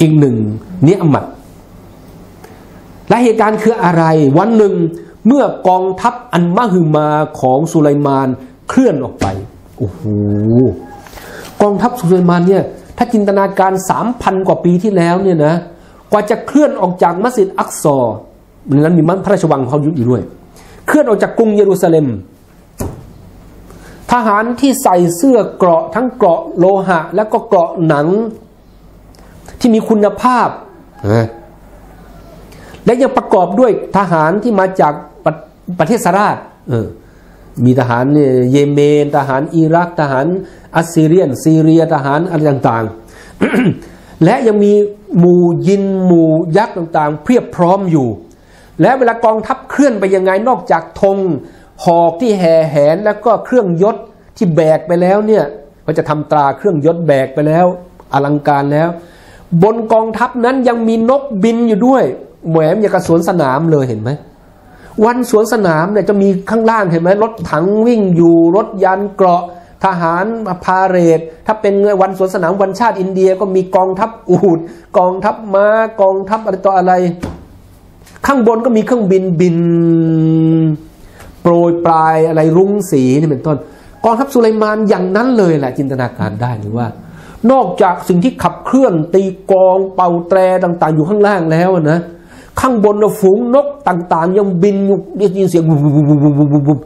อีกหนึ่งเนียมัดและเหตุการณ์คืออะไรวันหนึ่งเมื่อกองทัพอันมหึมาของสุไลมานเคลื่อนออกไป โอ้โหกองทัพสุไลมานเนี่ยถ้าจินตนาการสามพันกว่าปีที่แล้วเนี่ยนะกว่าจะเคลื่อนออกจากมัสยิดอักซอมันนั้นมีมันพระราชวังเขายุดอยู่ด้วย เคลื่อนออกจากกรุงเยรูซาเล็ม ทหารที่ใส่เสื้อเกราะทั้งเกราะโลหะ และก็เกราะหนัง ที่มีคุณภาพ และยังประกอบด้วยทหารที่มาจากประประเทศสหราชเออ มีทหารเยเมน ทหารอิรักทหารอัสซีเรียน ซีเรียทหารอะไรต่างๆ และยังมีหมู่ยินหมู่ยักษ์ต่างๆ เพียบพร้อมอยู่ และเวลากองทัพเคลื่อนไปยังไงนอกจากธงหอกที่แห่แหนแล้วก็เครื่องยศที่แบกไปแล้วเนี่ยเขาจะทำตราเครื่องยศแบกไปแล้วอลังการแล้ว บนกองทัพนั้นยังมีนกบินอยู่ด้วยแหมอย่างกับสวนสนามเลยเห็นไหม วันสวนสนามเนี่ยจะมีข้างล่างเห็นไหมรถถังวิ่งอยู่รถยันเกราะ ทหารพาเรดถ้าเป็นวันสวนสนามวันชาติอินเดียก็มีกองทัพอูดกองทัพม้ากองทัพอะไรต่ออะไร ข้างบนก็มีเครื่องบินบิน โปรยปลายอะไรรุ้งสีนี่เป็นต้น กองทัพสุไลมานอย่างนั้นเลยแหละจินตนาการได้หรือว่า นอกจากสิ่งที่ขับเคลื่อนตีกองเป่าแตรต่าง ๆ อยู่ข้างล่างแล้วนะ ข้างบนฝูงนกต่าง ๆ ยังบินอยู่ได้ยินเสียงบุบบุบบุบบุบบุบ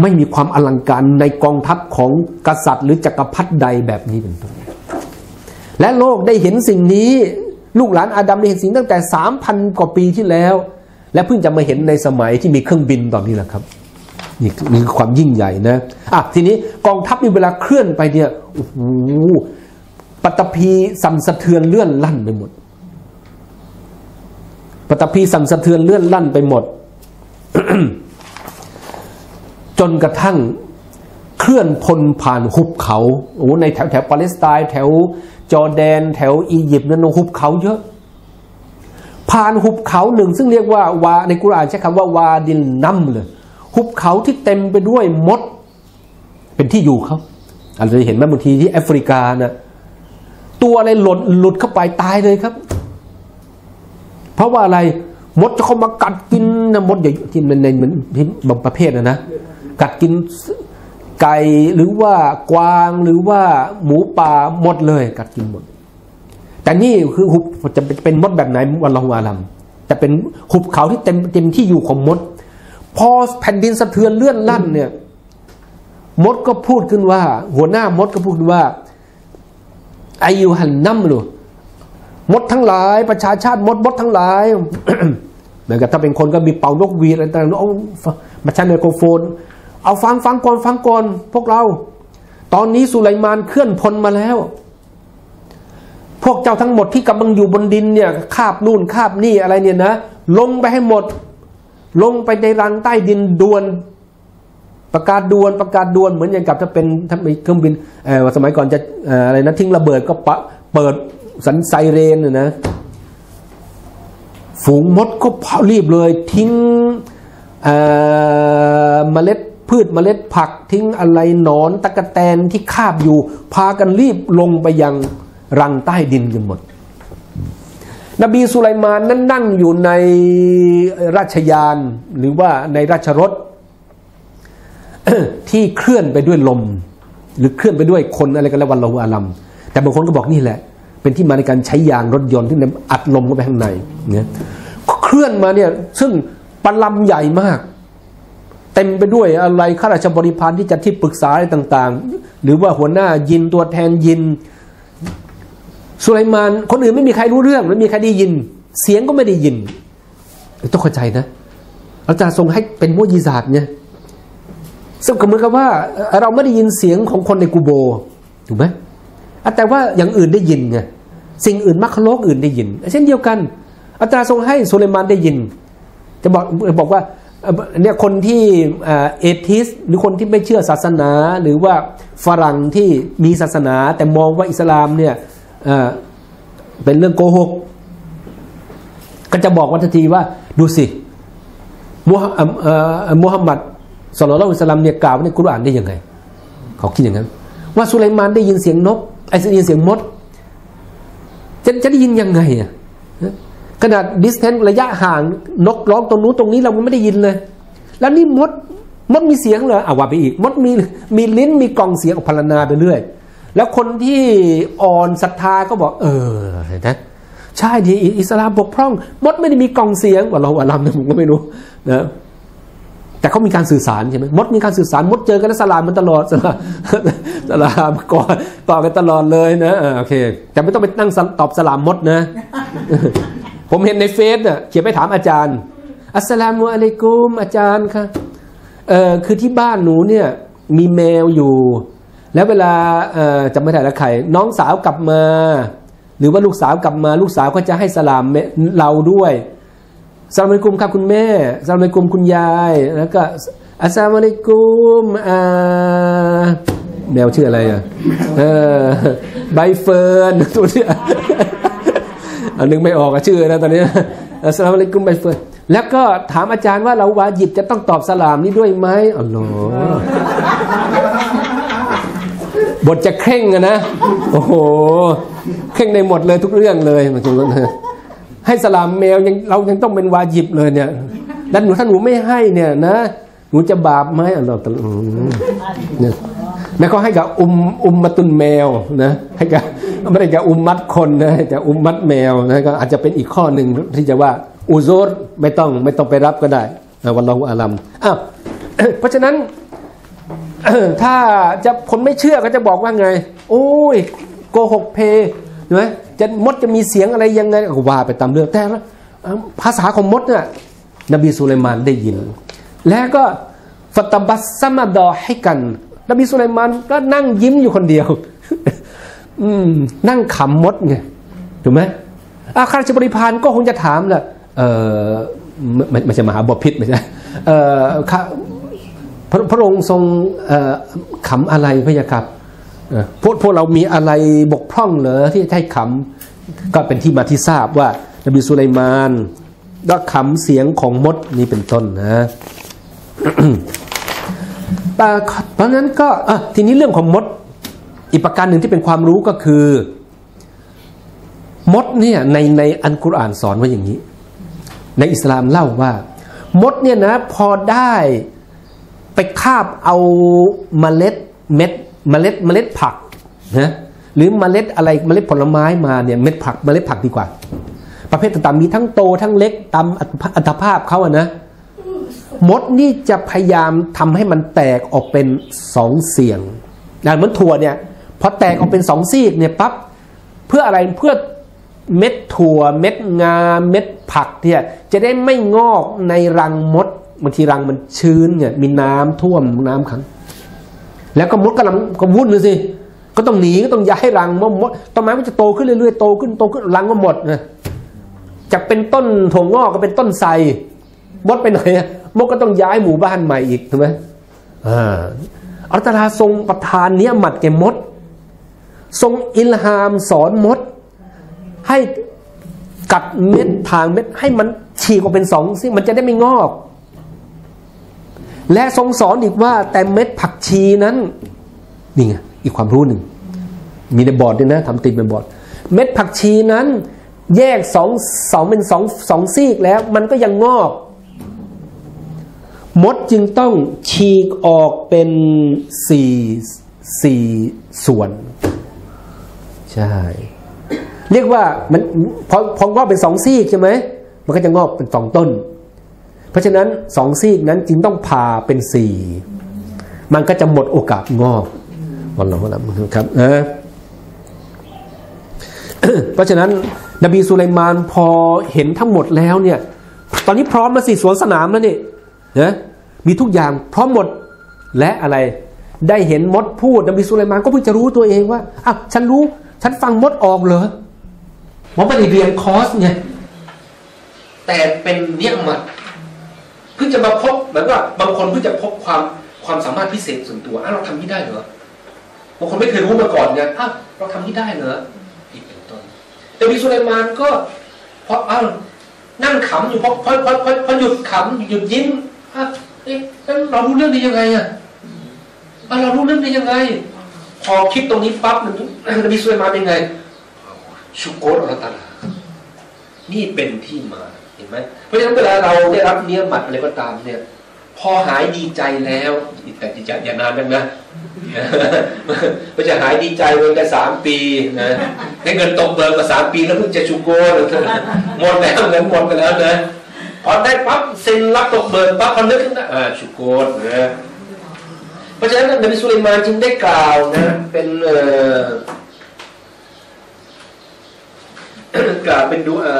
ไม่มีความอลังการในกองทัพของกษัตริย์ หรือจักรพรรดิใดแบบนี้เป็นต้นและโลกได้เห็นสิ่งนี้ ลูกหลานอาดัมได้เห็นสิ่งตั้งแต่สามพันกว่าปีที่แล้ว และเพิ่งจะมาเห็นในสมัยที่มีเครื่องบินตอนนี้แหละครับนี่นี่คือความยิ่งใหญ่นะอะทีนี้กองทัพมีเวลาเคลื่อนไปเนี่ยโอ้โหปัตตภีสั่นสะเทือนเลื่อนลั่นไปหมด ปัตตภีสั่นสะเทือนเลื่อนลั่นไปหมด จนกระทั่งเคลื่อนพลผ่านหุบเขาโอ้ในแถวแถวปาเลสไตน์แถวจอร์แดน แถวอียิปต์นั้นหุบเขาเยอะ ผ่านหุบเขาหนึ่ง ซึ่งเรียกว่าวาในกุรอานใช้คำว่าวาดินนัมเลยหุบเขาที่เต็มไปด้วยมด เป็นที่อยู่เขาอาจจะเห็นไหมบางทีที่แอฟริกานะตัวอะไรหล่นหลุดเข้าไปตายเลยครับ เพราะว่าอะไรมดจะเข้ามากัดกินนะมดใหญ่ที่ในในมันที่บางประเภทนะนะกัดกินไก่หรือว่ากวางหรือว่าหมูป่าหมดเลย กัดกินหมด แต่นี่คือหุบจะเป็นมดแบบไหนวันลองวาลัมจะเป็นหุบเขาที่เต็มเต็มที่อยู่ของมด พอแผ่นดินสะเทือนเลื่อนลั่นเนี่ย มดก็พูดขึ้นว่า หัวหน้ามดก็พูดว่าอายุหันน้ำลู มดทั้งหลาย ประชาชาติมดมดทั้งหลายเหมือนกับถ้าเป็นคนก็มีเป่านกหวีดอะไรต่างๆเอามาใช้ไมโครโฟน เอาฟังฟังก่อนฟังก่อนพวกเรา ตอนนี้สุไลมานเคลื่อนพลมาแล้ว พวกเจ้าทั้งหมดที่กำลังอยู่บนดินเนี่ยคาบนู่นคาบนี่อะไรเนี่ยนะ ลงไปให้หมด ลงไปในรังใต้ดินดวน ประกาศดวนประกาศดวนเหมือนอย่างกับถ้าเป็นถ้ามีเครื่องบินเออสมัยก่อนจะอะไรนะทิ้งระเบิดก็ปะเปิด สันไซเรนนะนะ ฝูงมดก็รีบเลยทิ้งเมล็ดพืชเมล็ดผักทิ้งอะไรหนอนตะกะแตนที่คาบอยู่ พากันรีบลงไปยังรังใต้ดินกันหมด นบีสุไลมานนั้นนั่งอยู่ในราชยานหรือว่าในราชรถที่เคลื่อนไปด้วยลม หรือเคลื่อนไปด้วยคนอะไรกันแล้ววันละวอาลัมแต่บางคนก็บอกนี่แหละ เป็นที่มาในการใช้ยางรถยนต์ที่อัดลมเข้าไปข้างในเนี่ยเคลื่อนมาเนี่ยซึ่งปลำใหญ่มาก เต็มไปด้วยอะไรข้าราชบริพารที่จะที่ปรึกษาอะไรต่าง ๆ หรือว่าหัวหน้ายินตัวแทนยินสุไลมานคนอื่นไม่มีใครรู้เรื่องไม่มีใครได้ยิน เสียงก็ไม่ได้ยินต้องเข้าใจนะอาจารย์ทรงให้เป็นมุญิศาสตร์เนี่ยซึ่งก็เหมือนกับว่าเราไม่ได้ยินเสียงของคนในกูโบถูกไหม แต่ว่าอย่างอื่นได้ยินไงสิ่งอื่นมัคโลกอื่นได้ยิน เช่นเดียวกันอาจารย์ทรงให้สุไลมานได้ยิน จะบอกบอกว่าเนี่ยคนที่เอทิสหรือคนที่ไม่เชื่อศาสนา หรือว่าฝรั่งที่มีศาสนา แต่มองว่าอิสลามเนี่ยเป็นเรื่องโกหก ก็จะบอกวันทีว่าดูสิมุฮัมมุฮัมมัดสลลัลลอฮุอะลัยฮิวะสัลลัมเนี่ยกล่าวในกุรอานได้ยังไง เขาคิดอย่างนั้น ว่าสุไลมานได้ยินเสียงนก ไอ้ได้ยินเสียงมด จะจะได้ยินยังไงอะขนาดดิสเทนระยะห่างนกร้องตรงนู้นตรงนี้เราไม่ได้ยินเลย แล้วนี่มดมดมีเสียงเหรออะว่าไปอีก มดมีมีลิ้นมีกล่องเสียงออกพรรณนาไปเรื่อย แล้วคนที่อ่อนศรัทธาก็บอก เออนไหมใช่ดีอิสลามบกพร่อง มดไม่ได้มีกล่องเสียงว่าเราอาลัมเนี่ยผมก็ไม่รู้นะ แต่เขามีการสื่อสารใช่ไหมมดมีการสื่อสารมดเจอกันแล้วสลามมันตลอดสลามสลามก่อนต่อกันตลอดเลยนะโอเค แต่ไม่ต้องไปนั่งตอบสลามมดนะ ผมเห็นในเฟซน่ะเขียนไปถามอาจารย์ อัสสลามุอะลัยกุมอาจารย์ค่ะเออคือที่บ้านหนูเนี่ยมีแมวอยู่ แล้วเวลาจำไม่ได้ละใครน้องสาวกลับมา หรือว่าลูกสาวกลับมา ลูกสาวก็จะให้สลามเราด้วย สลามอะลัยกุมครับคุณแม่สลามอะลัยกุมคุณยาย แล้วก็อัสสลามุอะลัยกุมอ่าแมวชื่ออะไรอะเออใบเฟิร์นตัวเนี้ยอันนึงไม่ออกอะชื่อนะตอนนี้อัสสลามุอะลัยกุมใบเฟิร์นแล้วก็ถามอาจารย์ว่าเราวาจิบจะต้องตอบสลามนี้ด้วยไหมอ๋อโหบทจะเคร่งอะนะ โอ้โห เคร่งในหมดเลยทุกเรื่องเลยมันตรงนั้นนะ ให้สลามแมวยังเรายังต้องเป็นวาจิบเลยเนี่ยแล้วหนูถ้าหนูไม่ให้เนี่ยนะหนูจะบาปไหมอัลลอฮฺตะอืมเนี่ยแล้วก็ให้กับอุมอุมมาตุนแมวนะให้กับไม่ได้กับอุมมัดคนนะให้กับอุมมัดแมวนะก็อาจจะเป็นอีกข้อหนึ่งที่จะว่าอุโซรไม่ต้องไม่ต้องไปรับก็ได้วันลอฮุอาลัมอ้าวเพราะฉะนั้นถ้าจะคนไม่เชื่อก็จะบอกว่าไง โอ้ยโกหกเพ ใช่ไหมจะมดจะมีเสียงอะไรยังไงก็ว่าไปตามเรื่องแต่ละภาษาของมดเนี่ยนบีสุไลมานได้ยิน แล้วก็ฟัตบัสซัมาดอให้กัน นบีสุไลมานก็นั่งยิ้มอยู่คนเดียว อืม นั่งขำมดไงถูกไหมอาข้าราชบริพารก็คงจะถามแหละเออไม่ไม่ไม่ใช่มหาบพิษไม่ใช่เออพระพระองค์ทรงขำอะไรพระยาครับ พวกพวกเรามีอะไรบกพร่องเหรอที่ให้ขำก็เป็นที่มาที่ทราบว่านบีสุไลมานก็ขำเสียงของมดนี่เป็นต้นนะแต่เพราะนั้นก็ทีนี้เรื่องของมด อีกประการหนึ่งที่เป็นความรู้ก็คือ มดเนี่ยในในอันกุรอานสอนไว้อย่างนี้ ในอิสลามเล่าว่า มดเนี่ยนะพอได้ไปคาบเอาเมล็ดเม็ด เมล็ดเมล็ดผักนะหรือเมล็ดอะไรเมล็ดผลไม้มาเนี่ยเม็ดผักเมล็ดผักดีกว่า ประเภทต่างๆมีทั้งโตทั้งเล็กตามอัตภาพเขาอะนะมดนี่จะพยายามทำให้มันแตกออกเป็นสองเสียงนะเหมือนถั่วเนี่ยพอแตกออกเป็นสองซีกเนี่ยปั๊บเพื่ออะไรเพื่อเม็ดถั่วเม็ดงาเม็ดผักเนี่ยจะได้ไม่งอกในรังมดบางทีรังมันชื้นเนี่ยมีน้ำท่วมน้ำขัง แล้วก็มดกำลังก็วุ่นเลยสิก็ต้องหนีก็ต้องย้ายรังว่ามดต้นไม้มันจะโตขึ้นเรื่อยๆโตขึ้นโตขึ้นรังก็หมดนะจากเป็นต้นถั่วงอกก็เป็นต้นไทรมดไปไหนอะมดก็ต้องย้ายหมู่บ้านใหม่อีกถูกไหมอ่าอัลตลาทรงประทานเนี้ยหมัดแก่มด ทรงอิลฮามสอนมด ให้กัดเม็ดทางเม็ดให้มันฉีกออกเป็นสองซิมันจะได้ไม่งอก และทรงสอนอีกว่าแต่เม็ดผักชีนั้นนี่ไงอีกความรู้หนึ่ง มีในบอร์ดด้วยนะทำติดในบอร์ดเม็ดผักชีนั้น แยกสองสองเป็นสองสองซีกแล้ว มันก็ยังงอก มดจึงต้องฉีกออกเป็นสี่สี่ส่วน ใช่ เรียกว่ามันพอพองอกเป็นสองซีกใช่ไหม มันก็จะงอกเป็นสองต้น เพราะฉะนั้นสองซีกนั้นจึงต้องผ่าเป็นสี่มันก็จะหมดโอกาสงอกวันละวันละครับนะเพราะฉะนั้นนบีสุไลมานพอเห็นทั้งหมดแล้วเนี่ย ตอนนี้พร้อมมาสิสวนสนามแล้วนี่นะมีทุกอย่างพร้อมหมดและอะไร ได้เห็นมดพูดนบีสุไลมานก็เพิ่งจะรู้ตัวเองว่าอ้าวฉันรู้ ฉันฟังมดออกเหรอหมอไม่ได้เรียนคอร์สไงแต่เป็นเนี่ยมัด เพิ่งจะมาพบเหมือนว่าบางคนเพิ่งจะพบความความสามารถพิเศษส่วนตัวอ้าวเราทำนี่ได้เหรอบางคนไม่เคยรู้มาก่อนไงอ้าวเราทำนี่ได้เหรออีกเป็นต้นแต่มีสุไลมานก็เพออ้าวนั่งขำอยู่พอพอพอพอพอหยุดขำหยุดยิ้มอ้าวเอ๊ะเรารู้เรื่องนี้ยังไงอะอ้าวเรารู้เรื่องนี้ยังไงพอคิดตรงนี้ปั๊บมันนบีสุไลมานเป็นไงชุกโกรอัลตะอาลานี่เป็นที่มา ห็นไหมเพราะฉะนั้นเวลาเราได้รับเนื้อหมัดอะไรก็ตามเนี่ย พอหายดีใจแล้วแต่ดีใจอย่านานนักนะมันจะหายดีใจเพียงแค่สามปีนะได้เงินตกเบิกมาสามปีแล้วเพิ่งจะชูโก้เลยหมดแล้วเงินหมดไปแล้วนะพอได้ปั๊บเซ็นรับตกเบิกปั๊บพอนึกขึ้นได้อ่าชูโก้นะเพราะฉะนั้นนบีสุลัยมานจึงได้กล่าวนะเป็นเอ่อกล่าวเป็นดูอา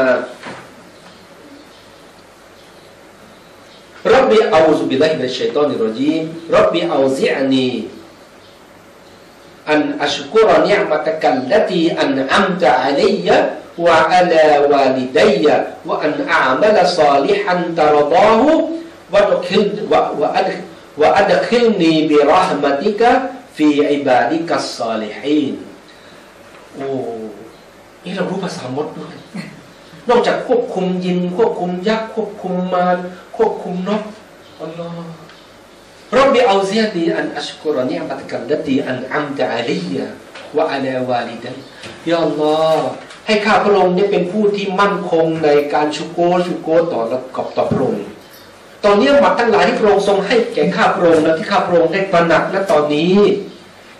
รับบีเอาซุบิลลาฮิมินัชชัยฏอนิรรจีมรับบีเอาซิอานีอันอัชกุรนิอัมตะกัลลตีอันอัมตะอะลัยยะวะอะลาวาลิดัยยะวะอันอามัลซาลิฮันตะรฎาฮุวะดคิลวะวะอัดวะอัดคิลนีบิรหมติกะฟีอิบาดิกัสซาลิฮีนโอ้ นี่เรารู้ภาษามดด้วย นอกจากควบคุมยิน ควบคุมยักษ์ควบคุมมารควบคุมนกอัลลอฮ์รับบิเอาเซียตีอันอัชกุรนิอัมตะกันดตีอันอัมตะอาลียะวะอาลาวาลิดัยยาอัลลอฮ์ให้ข้าพระองค์เนี่ยเป็นผู้ที่มั่นคงในการชุโกชุโกต่อและกับต่อพระองค์ตอนนี้หมัดทั้งหลายที่พระองค์ทรงให้แก่ข้าพระองค์และที่ข้าพระองค์ได้ตระหนักและตอนนี้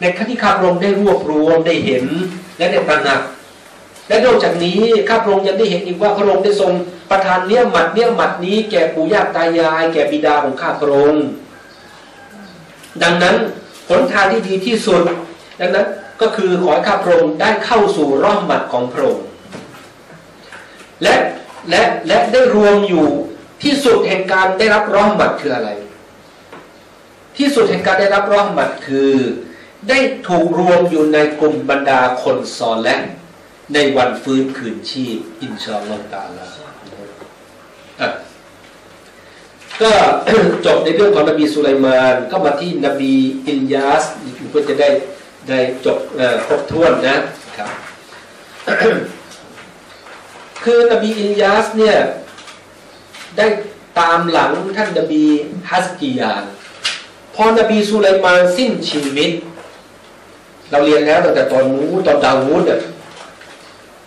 ในขั้นที่ข้าพระองค์ได้รวบรวมได้เห็นและได้ตระหนัก และนอกจากนี้ข้าพระองค์ยังได้เห็นอีกว่าพระองค์ได้ทรงประทานเนื้อหมัดเนื้อหมัดนี้แก่ปู่ย่าตายาย แก่บิดาของข้าพระองค์ดังนั้นหนทางที่ดีที่สุด ดังนั้นก็คือขอให้ข้าพระองค์ได้เข้าสู่ร่องหมัดของพระองค์และและและได้รวมอยู่ที่สุดแห่งการได้รับร่องหมัดคืออะไร ที่สุดแห่งการได้รับร่องหมัดคือ ได้ถูกรวมอยู่ในกลุ่มบรรดาคนซอลและ ในวันฟื้นคืนชีพ อินชาอัลอตาลาก็จบในเรื่องของนบีสุไลมานก็มาที่นบีอินยาสเพื่อจะได้ได้จบครบถ้วนนะครับ คือนบีอินยาสเนี่ยได้ตามหลังท่านนบีฮัสกิยานพอนบีสุไลมานสิ้นชีวิต เราเรียนแล้วตั้งแต่ตอนนู้นตอนดาวูดเนี่ย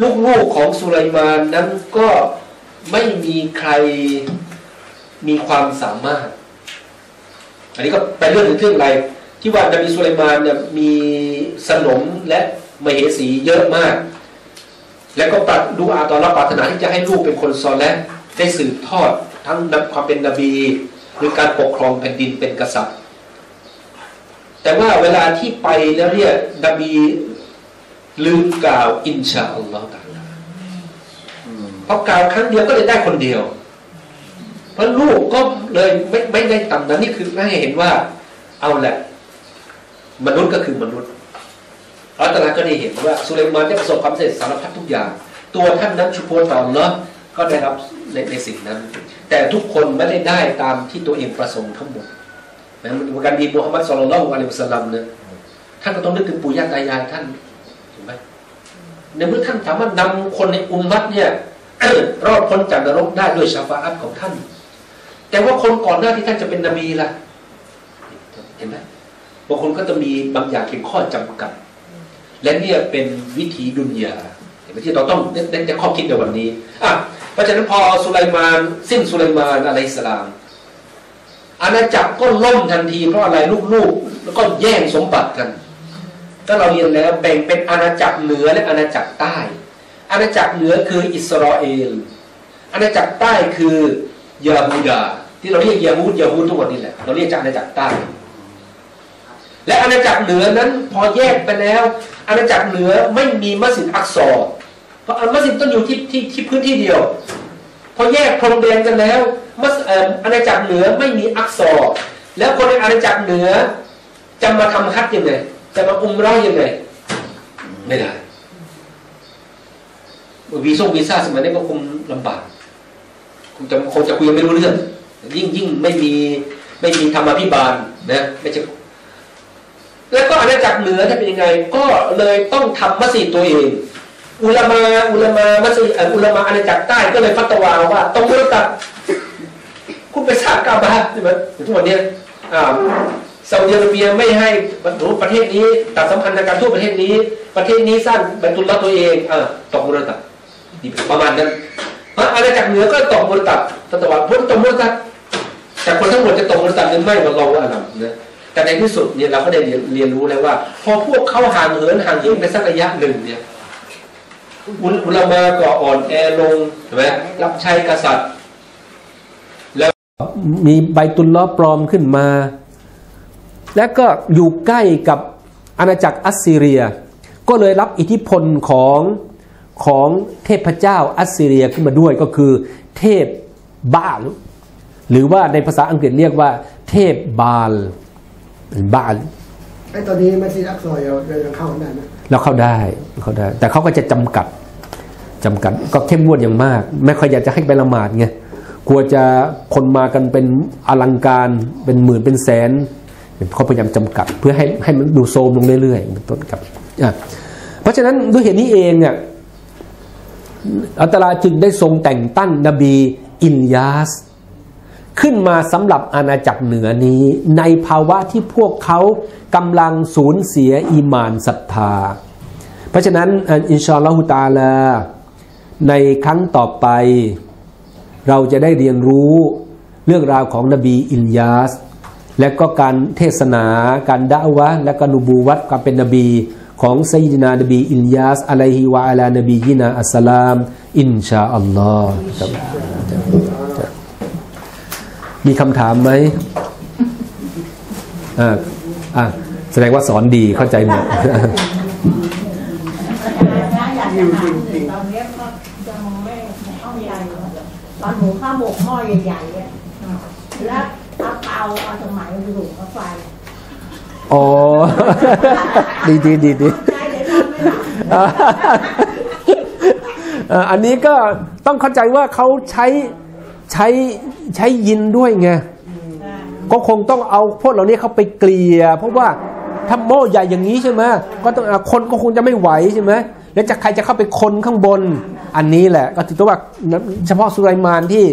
ลูกๆของสุไลมานนั้นก็ไม่มีใครมีความสามารถ อันนี้ก็เป็นเรื่องถึงเรื่องอะไร ที่ว่านบีสุไลมานเนี่ยมีสนมและมเหสีเยอะมาก แล้วก็ปรัดูอาตอนรับปรารถนาที่จะให้ลูกเป็นคนซอและได้สืบทอดทั้งความเป็นนบี หรือการปกครองแผ่นดินเป็นกษัตริย์ แต่ว่าเวลาที่ไปแล้วเนี่ยนบี ลืมกล่าวอินชาอัลลอฮฺตาลาเพราะกล่าวครั้งเดียวก็เลยได้คนเดียว เพราะลูกก็เลยไม่ไม่ได้ต่ำนั้นนี่คือให้เห็นว่า เอาแหละ มนุษย์ก็คือมนุษย์อัลลอฮฺก็ได้เห็นว่าสุเลมานได้ประสบความสำเร็จสารพัดทุกอย่าง ตัวท่านนั้นชุโพตอนเนาะก็ได้รับในในสิ่งนั้น แต่ทุกคนไม่ได้ได้ตามที่ตัวเองประสงค์ทั้งหมดนะมือนกันดีมูฮัมมัดสุลลัลลอฮุอะลัยฮิวะสัลลัมเนี่ยท่านก็ต้องนึกถึงปู่ย่าตายายท่าน ในเมื่อท่านสามารถนำคนในอุมมัตเนี่ยรอดพ้นจากนรกได้ด้วยชาฟาอัตของท่าน แต่ว่าคนก่อนหน้าที่ท่านจะเป็นนบีล่ะ เห็นไหมบางคนก็จะมีบางอย่างเป็นข้อจำกัด และเนี่ยเป็นวิธีดุนยาเห็นไหมที่เราต้องได้ได้ได้ข้อคิดในวันนี้อะเพราะฉะนั้นพอสุไลมานสิ้นสุไลมานอะลัยสลาม อาณาจักรก็ล่มทันทีเพราะอะไรลูกๆแล้วก็แย่งสมบัติกัน ก็เราเรียนแล้วแบ่งเป็นอาณาจักรเหนือและอาณาจักรใต้ อาณาจักรเหนือคืออิสราเอล อาณาจักรใต้คือยาฮูดา ที่เราเรียกยาฮูดยาฮูดทุกวันนี้แหละ เราเรียกจากอาณาจักรใต้ และอาณาจักรเหนือนั้นพอแยกไปแล้ว อาณาจักรเหนือไม่มีมัสยิดอักษรเพราะมัสยิดต้องอยู่ที่ที่ที่พื้นที่เดียว พอแยกพรมแดนกันแล้วมัสอาณาจักรเหนือไม่มีอักษรแล้วคนในอาณาจักรเหนือจะมาทำฮัจญ์ยังไง จะมาอุมเราะห์ยังไงไม่ได้วีซ่งวีซ่าสมัยนี้ก็คงลำบากคงจะคงจะคุยไม่รู้เรื่อง ยิ่งยิ่งไม่มีไม่มีธรรมาภิบาลนะไม่ใช่แล้วก็อาณาจักรเหนือจะเป็นยังไง ก็เลยต้องทำมัสยิดตัวเอง อุลามาอุลามามัสยิดอุลามาอาณาจักรใต้ก็เลยฟัตวาว่าต้องมุตัดคุณไปสร้างกาบาใช่ไหมทุกวันเนี้ยอ่า ซาอุดิอาระเบียไม่ให้บรรลุประเทศนี้ตัดสัมพันธ์ทางการทูตประเทศนี้ ประเทศนี้สร้างบรรทุลตัวเองอ่าตกมุตัดนี่ประมาณนั้นเพราะอาณาจักรเหนือก็ตกมุตัดฟัตวาพ้นตกมุตัดแต่คนทั้งหมดจะตกมุตัดหรือไม่วันเราว่าอะไรนะแต่ในที่สุดเนี่ยเราก็ได้เรียนเรียนรู้แล้วว่า พอพวกเขาห่างเหินห่างเหินไปสักระยะหนึ่งเนี่ยอุลุลามาก็อ่อนแอลงใช่ไหมรับใช้กษัตริย์ แล้วมีใบตุลล้อปลอมขึ้นมา และก็อยู่ใกล้กับอาณาจักรอัสซีเรีย ก็เลยรับอิทธิพลของของเทพเจ้าอัสซีเรียขึ้นมาด้วยก็คือ เทพบาลหรือว่าในภาษาอังกฤษเรียกว่า เทพบาลบาลไอ้ตอนนี้มัสยิดอักซอยเราเรายังเข้าได้ไหมแล้วเข้าได้เข้าได้ แต่เขาก็จะจำกัดจำกัดก็เข้มงวดอย่างมาก ไม่ค่อยอยากจะให้ไปละหมาดไงกลัวจะคนมากันเป็นอลังการเป็นหมื่นเป็นแสน เขาพยายามจำกัดเพื่อให้ให้มันดูโซมลงเรื่อยๆเป็นต้นครับอะเพราะฉะนั้นด้วยเหตุนี้เองเนี่ยอัลตลาจึงได้ทรงแต่งตั้งนบีอินยาส ขึ้นมาสำหรับอาณาจักรเหนือนี้ ในภาวะที่พวกเขากำลังสูญเสียอีมานศรัทธา เพราะฉะนั้นอินชาอัลลอฮุตาลา ในครั้งต่อไป เราจะได้เรียนรู้เรื่องราวของนบีอินยาส และก็การเทศนา การดะวะ และก็นูบูวัตการเป็นนบี ของไซยินานบีอินยาสอะลัยฮิวะอะลานบียินาอัสสลาม อินชาอัลลอฮ์มีคำถามไหมอ่าอ่าแสดงว่าสอนดีเข้าใจหมดตอนนี้ก็ยังไม่ข้าใจตอนหมูข้าวหมกหม้อใหญ่ๆเนี่ยแล้ว เอาเตาเอาสมัยมันถูกเอาไฟอ๋อดีดีดีดีใจเดี๋ยวนอนไม่หลับเอ่ออันนี้ก็ต้องเข้าใจว่าเขาใช้ใช้ใช้ยินด้วยไง ก็คงต้องเอาพวกเหล่านี้เข้าไปเกลี่ย เพราะว่าถ้าโม่ใหญ่อย่างนี้ใช่ไหมก็ต้องเอาคนก็คงจะไม่ไหวใช่ไหมแล้วจะใครจะเข้าไปคนข้างบน อันนี้แหละ ก็ถือว่าเฉพาะสุไลมานที่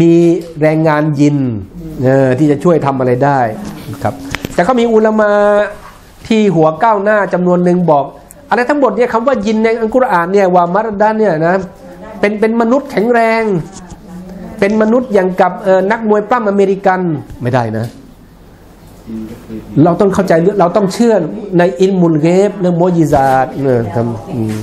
มีแรงงานยินเออที่จะช่วยทำอะไรได้ครับ แต่ก็มีอุลามาที่หัวก้าวหน้าจำนวนหนึ่งบอก อะไรทั้งหมดเนี่ยคำว่ายินในอัลกุรอานเนี่ยว่ามัรดันเนี่ยนะเป็นเป็นมนุษย์แข็งแรง เป็นมนุษย์อย่างกับเอ่อนักมวยปล้ำอเมริกันไม่ได้นะ เราต้องเข้าใจเรื่องเราต้องเชื่อในอินมุลเกฟเรื่องโมยิซาดเนี่ยครับอืม